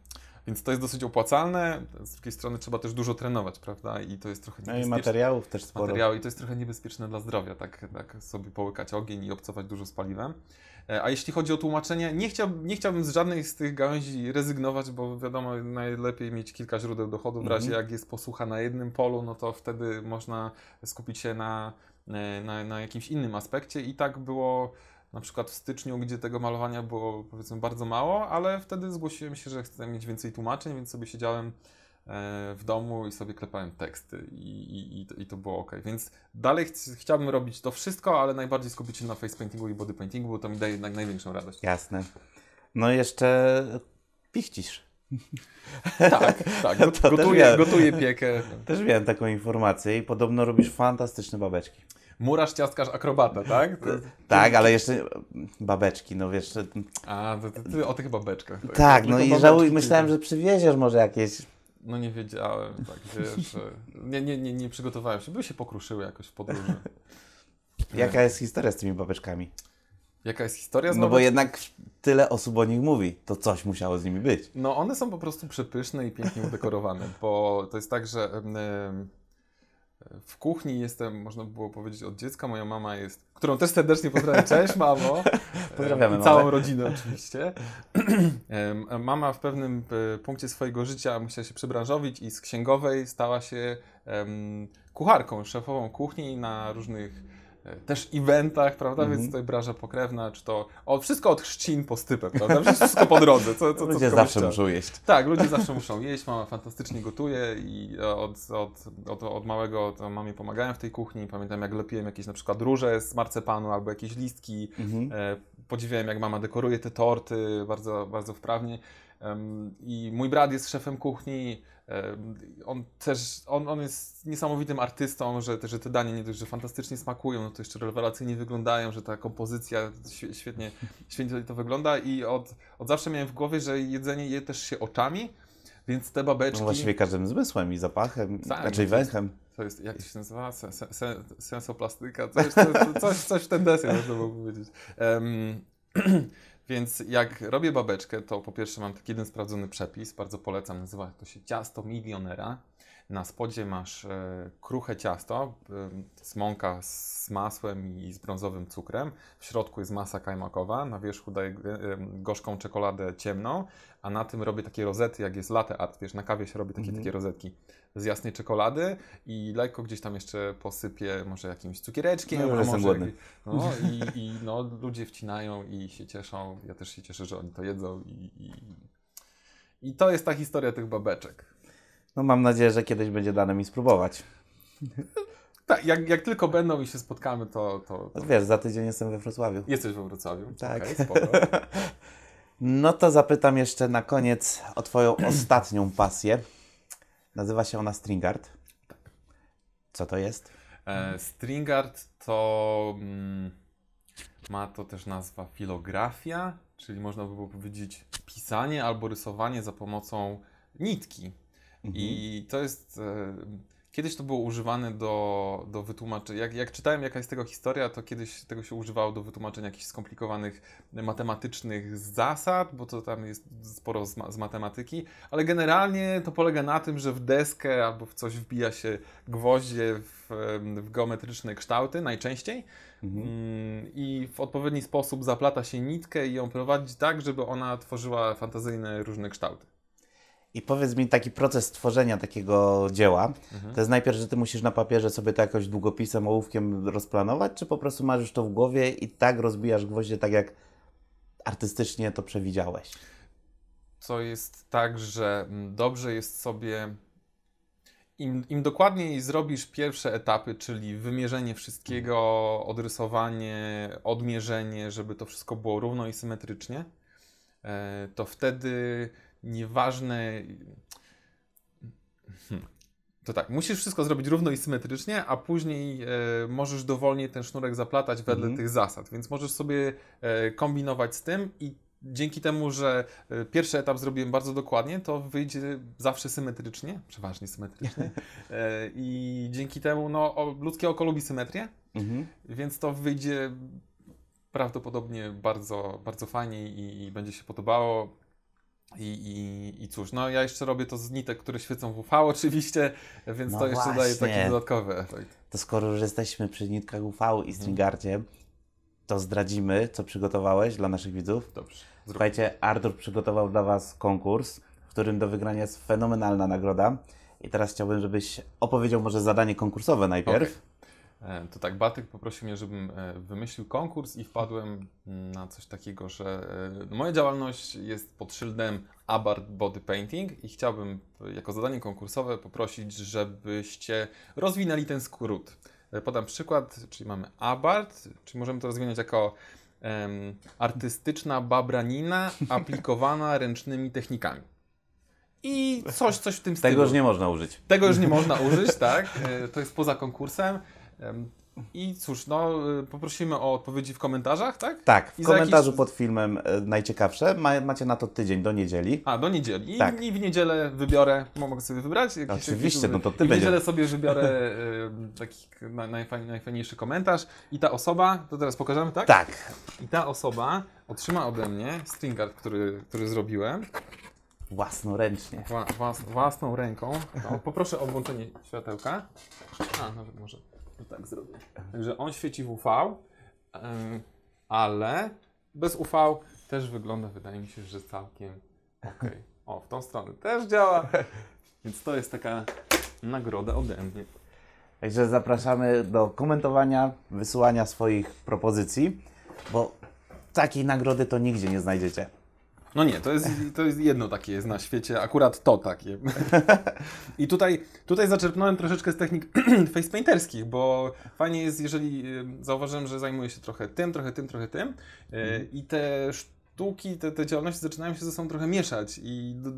więc to jest dosyć opłacalne. Z drugiej strony trzeba też dużo trenować, prawda? I to jest trochę No i niebezpieczne. materiałów też sporo. Materiały i to jest trochę niebezpieczne dla zdrowia, tak, tak sobie połykać ogień i obcować dużo z paliwem. E, A jeśli chodzi o tłumaczenie, nie, chciał, nie chciałbym z żadnej z tych gałęzi rezygnować, bo wiadomo, najlepiej mieć kilka źródeł dochodu. W Mhm. razie jak jest posłucha na jednym polu, no to wtedy można skupić się na, e, na, na jakimś innym aspekcie. I tak było na przykład w styczniu, gdzie tego malowania było powiedzmy bardzo mało, ale wtedy zgłosiłem się, że chcę mieć więcej tłumaczeń, więc sobie siedziałem w domu i sobie klepałem teksty i, i, i, to, i to było ok. Więc dalej ch- chciałbym robić to wszystko, ale najbardziej skupić się na face paintingu i body paintingu, bo to mi daje jednak największą radość. Jasne. No i jeszcze pichcisz. Tak, tak. Gotuję, gotuję piekę. Też miałem taką informację i podobno robisz fantastyczne babeczki. Murarz, ciastkarz, akrobata, tak? To- Tak, ale jeszcze babeczki, no wiesz. A, to, to, ty o tych babeczkach. Tak, no Tylko i żałuj, myślałem, że przywieziesz może jakieś. No nie wiedziałem, tak wiesz. Nie, nie, nie, nie przygotowałem się, by się pokruszyły jakoś w podróży. Jaka jest historia z tymi babeczkami? Jaka jest historia z No bo jednak tyle osób o nich mówi, to coś musiało z nimi być. No one są po prostu przepyszne i pięknie udekorowane, bo to jest tak, że w kuchni jestem, można by było powiedzieć, od dziecka. Moja mama jest, którą też serdecznie pozdrawiam. Cześć mamo. Pozdrawiamy I całą rodzinę oczywiście. Mama w pewnym e, punkcie swojego życia musiała się przebranżowić i z księgowej stała się kucharką, szefową kuchni na różnych też eventach, prawda? Mhm. Więc tutaj branża pokrewna, czy to od, wszystko od chrzcin po stypę, prawda? Wszystko po drodze. Co, co, co Ludzie zawsze muszą jeść. Tak, ludzie zawsze muszą jeść, mama fantastycznie gotuje i od, od, od, od małego to mamie pomagałem w tej kuchni. Pamiętam jak lepiłem jakieś na przykład róże z marcepanu albo jakieś listki. Mhm. E, podziwiałem jak mama dekoruje te torty, bardzo, bardzo wprawnie. I mój brat jest szefem kuchni. On też, on, on jest niesamowitym artystą, że, te- że te dania nie dość, że fantastycznie smakują, no to jeszcze rewelacyjnie wyglądają, że ta kompozycja świe- świetnie, świetnie to wygląda i od, od zawsze miałem w głowie, że jedzenie je też się oczami, więc te babeczki... No właściwie każdym zmysłem i zapachem, Tak, raczej węchem. To jest, jak to się nazywa? Se, se, se, sensoplastyka? Coś, coś, coś, coś w ten można było powiedzieć. Em, więc jak robię babeczkę, to po pierwsze mam taki jeden sprawdzony przepis, bardzo polecam, nazywa to się ciasto milionera. Na spodzie masz e, kruche ciasto, e, jest mąka z masłem i z brązowym cukrem. W środku jest masa kajmakowa, na wierzchu daję e, e, gorzką czekoladę ciemną, a na tym robię takie rozety, jak jest latte art, wiesz, na kawie się robi takie, Mhm. takie rozetki z jasnej czekolady i lekko gdzieś tam jeszcze posypię może jakimś cukiereczkiem, No, a może głodny. no i, i no, ludzie wcinają i się cieszą. Ja też się cieszę, że oni to jedzą i, i, i to jest ta historia tych babeczek. No mam nadzieję, że kiedyś będzie dane mi spróbować. Tak, jak, jak tylko będą i się spotkamy, to, to, to... Wiesz, za tydzień jestem we Wrocławiu. jesteś we Wrocławiu. Tak. Spoko. No to zapytam jeszcze na koniec o Twoją ostatnią pasję. Nazywa się ona Stringart. Co to jest? E, stringart to mm, ma to też nazwa filografia, czyli można by było powiedzieć pisanie albo rysowanie za pomocą nitki. I to jest. E, kiedyś to było używane do, do wytłumaczenia. Jak, jak czytałem, jaka jest tego historia, to kiedyś tego się używało do wytłumaczenia jakichś skomplikowanych matematycznych zasad, bo to tam jest sporo z, ma, z matematyki, ale generalnie to polega na tym, że w deskę albo w coś wbija się gwoździe w, w geometryczne kształty najczęściej. Mhm. Mm, I w odpowiedni sposób zaplata się nitkę i ją prowadzi tak, żeby ona tworzyła fantazyjne różne kształty. I powiedz mi taki proces tworzenia takiego dzieła. Mhm. To jest najpierw, że ty musisz na papierze sobie to jakoś długopisem, ołówkiem rozplanować, czy po prostu masz już to w głowie i tak rozbijasz gwoździe tak jak artystycznie to przewidziałeś? co jest tak, że mm, dobrze jest sobie. Im, Im dokładniej zrobisz pierwsze etapy, czyli wymierzenie wszystkiego, odrysowanie, odmierzenie, żeby to wszystko było równo i symetrycznie, e, to wtedy nieważne. Hmm. To tak, musisz wszystko zrobić równo i symetrycznie, a później e, możesz dowolnie ten sznurek zaplatać wedle Mhm. tych zasad, więc możesz sobie e, kombinować z tym i dzięki temu, że e, pierwszy etap zrobiłem bardzo dokładnie, to wyjdzie zawsze symetrycznie, przeważnie symetrycznie e, i dzięki temu, no, o, ludzkie oko lubi symetrię, Mhm. więc to wyjdzie prawdopodobnie bardzo, bardzo fajnie i, i będzie się podobało. I, i, I cóż, no ja jeszcze robię to z nitek, które świecą w UV oczywiście, więc No to jeszcze daje taki właśnie. dodatkowy efekt. To skoro już jesteśmy przy nitkach UV i Stringarcie, to zdradzimy, co przygotowałeś dla naszych widzów. Dobrze. Zrób. Słuchajcie, Artur przygotował dla Was konkurs, w którym do wygrania jest fenomenalna nagroda. I teraz chciałbym, żebyś opowiedział może zadanie konkursowe najpierw. E, To tak, Bartek poprosił mnie, żebym e, wymyślił konkurs i wpadłem mm, na coś takiego, że e, moja działalność jest pod szyldem Abarth Body Painting i chciałbym e, jako zadanie konkursowe poprosić, żebyście rozwinęli ten skrót. E, Podam przykład, czyli mamy Abarth, czyli możemy to rozwinąć jako em, artystyczna babranina aplikowana ręcznymi technikami. i coś, coś w tym stylu. Tego już nie można użyć. Tego już nie można użyć, tak? E, To jest poza konkursem. I cóż, no e, poprosimy o odpowiedzi w komentarzach, tak? Tak, w komentarzu jakiś- pod filmem e, najciekawsze. Ma, macie na to tydzień do niedzieli. A, do niedzieli. I, Tak. I w niedzielę wybiorę, mo- mogę sobie wybrać? Jakiś, Oczywiście, jakiś- no to ty I w niedzielę będziesz. sobie wybiorę e, taki na, najfajn, najfajniejszy komentarz i ta osoba, to teraz pokażemy, tak? Tak. I ta osoba otrzyma ode mnie stringard, który, który zrobiłem Własnoręcznie. wła, włas, własną ręką. No, poproszę o włączenie światełka. A, nawet może to tak zrobię. Także on świeci w UV, ale bez UV też wygląda, wydaje mi się, że całkiem ok. O, w tą stronę też działa. Więc to jest taka nagroda ode mnie. Także zapraszamy do komentowania, wysyłania swoich propozycji, bo takiej nagrody to nigdzie nie znajdziecie. No nie, to jest, to jest jedno takie jest na świecie, akurat to takie. I tutaj, tutaj zaczerpnąłem troszeczkę z technik facepainterskich, bo fajnie jest, jeżeli zauważyłem, że zajmuję się trochę tym, trochę tym, trochę tym y, i te sztuki, te, te działalności zaczynają się ze sobą trochę mieszać i d-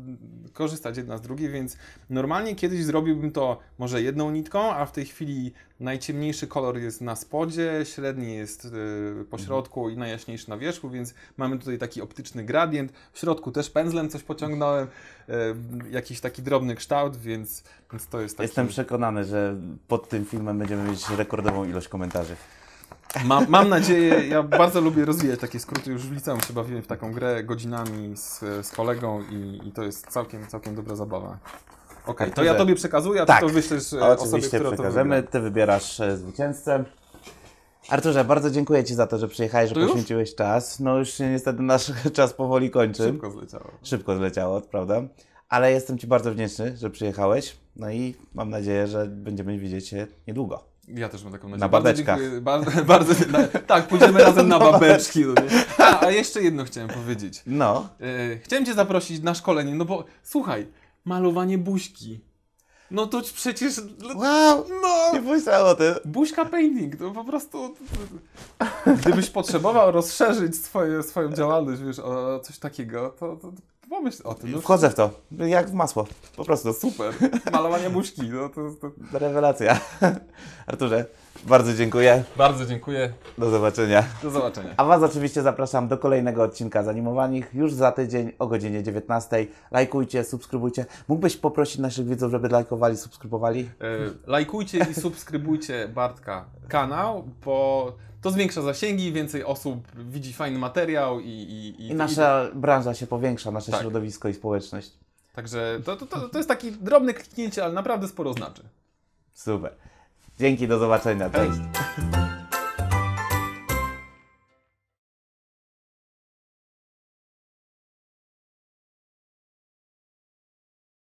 korzystać jedna z drugiej, więc normalnie kiedyś zrobiłbym to może jedną nitką, a w tej chwili najciemniejszy kolor jest na spodzie, średni jest y, po środku i najjaśniejszy na wierzchu, więc mamy tutaj taki optyczny gradient. W środku też pędzlem coś pociągnąłem, y, jakiś taki drobny kształt, więc, więc to jest taki... Jestem przekonany, że pod tym filmem będziemy mieć rekordową ilość komentarzy. Mam, mam nadzieję, ja bardzo lubię rozwijać takie skróty, już w liceum się bawiłem w taką grę godzinami z, z kolegą i, i to jest całkiem, całkiem dobra zabawa. Okej, to ja. Tobie przekazuję, a Ty Tak, to wyślesz e, osobie, Oczywiście która to przekażemy, ty wybierasz e, zwycięzcę. Arturze, bardzo dziękuję Ci za to, że przyjechałeś, że To już? poświęciłeś czas. No już się niestety nasz czas powoli kończy. Szybko zleciało. Szybko zleciało, prawda? Ale jestem Ci bardzo wdzięczny, że przyjechałeś. No i mam nadzieję, że będziemy widzieć się niedługo. Ja też mam taką nadzieję. Na Bardzo babeczkach. dziękuję, Bardzo, bardzo, na, tak, pójdziemy razem na babeczki. no? A, a jeszcze jedno chciałem powiedzieć. No, E, chciałem Cię zaprosić na szkolenie, no bo słuchaj, malowanie buźki. No to przecież... wow! No! Nie pomyślałem o tym. Buźka painting, to po prostu. Gdybyś potrzebował rozszerzyć swoje, swoją działalność, wiesz, o coś takiego, to, to pomyśl o tym. No, Wchodzę w to, jak w masło. Po prostu. Super. Malowanie buźki, no to, to... Rewelacja. Arturze, bardzo dziękuję. Bardzo dziękuję. Do zobaczenia. Do zobaczenia. A Was oczywiście zapraszam do kolejnego odcinka z animowanych już za tydzień o godzinie 19. Lajkujcie, subskrybujcie. Mógłbyś poprosić naszych widzów, żeby lajkowali, subskrybowali? E, lajkujcie i subskrybujcie Bartka kanał, bo to zwiększa zasięgi, więcej osób widzi fajny materiał i. I, I nasza branża się powiększa, nasze Tak. środowisko i społeczność. Także to, to, to, to jest taki drobne kliknięcie, ale naprawdę sporo znaczy. Super. Dzięki, do zobaczenia. Cześć.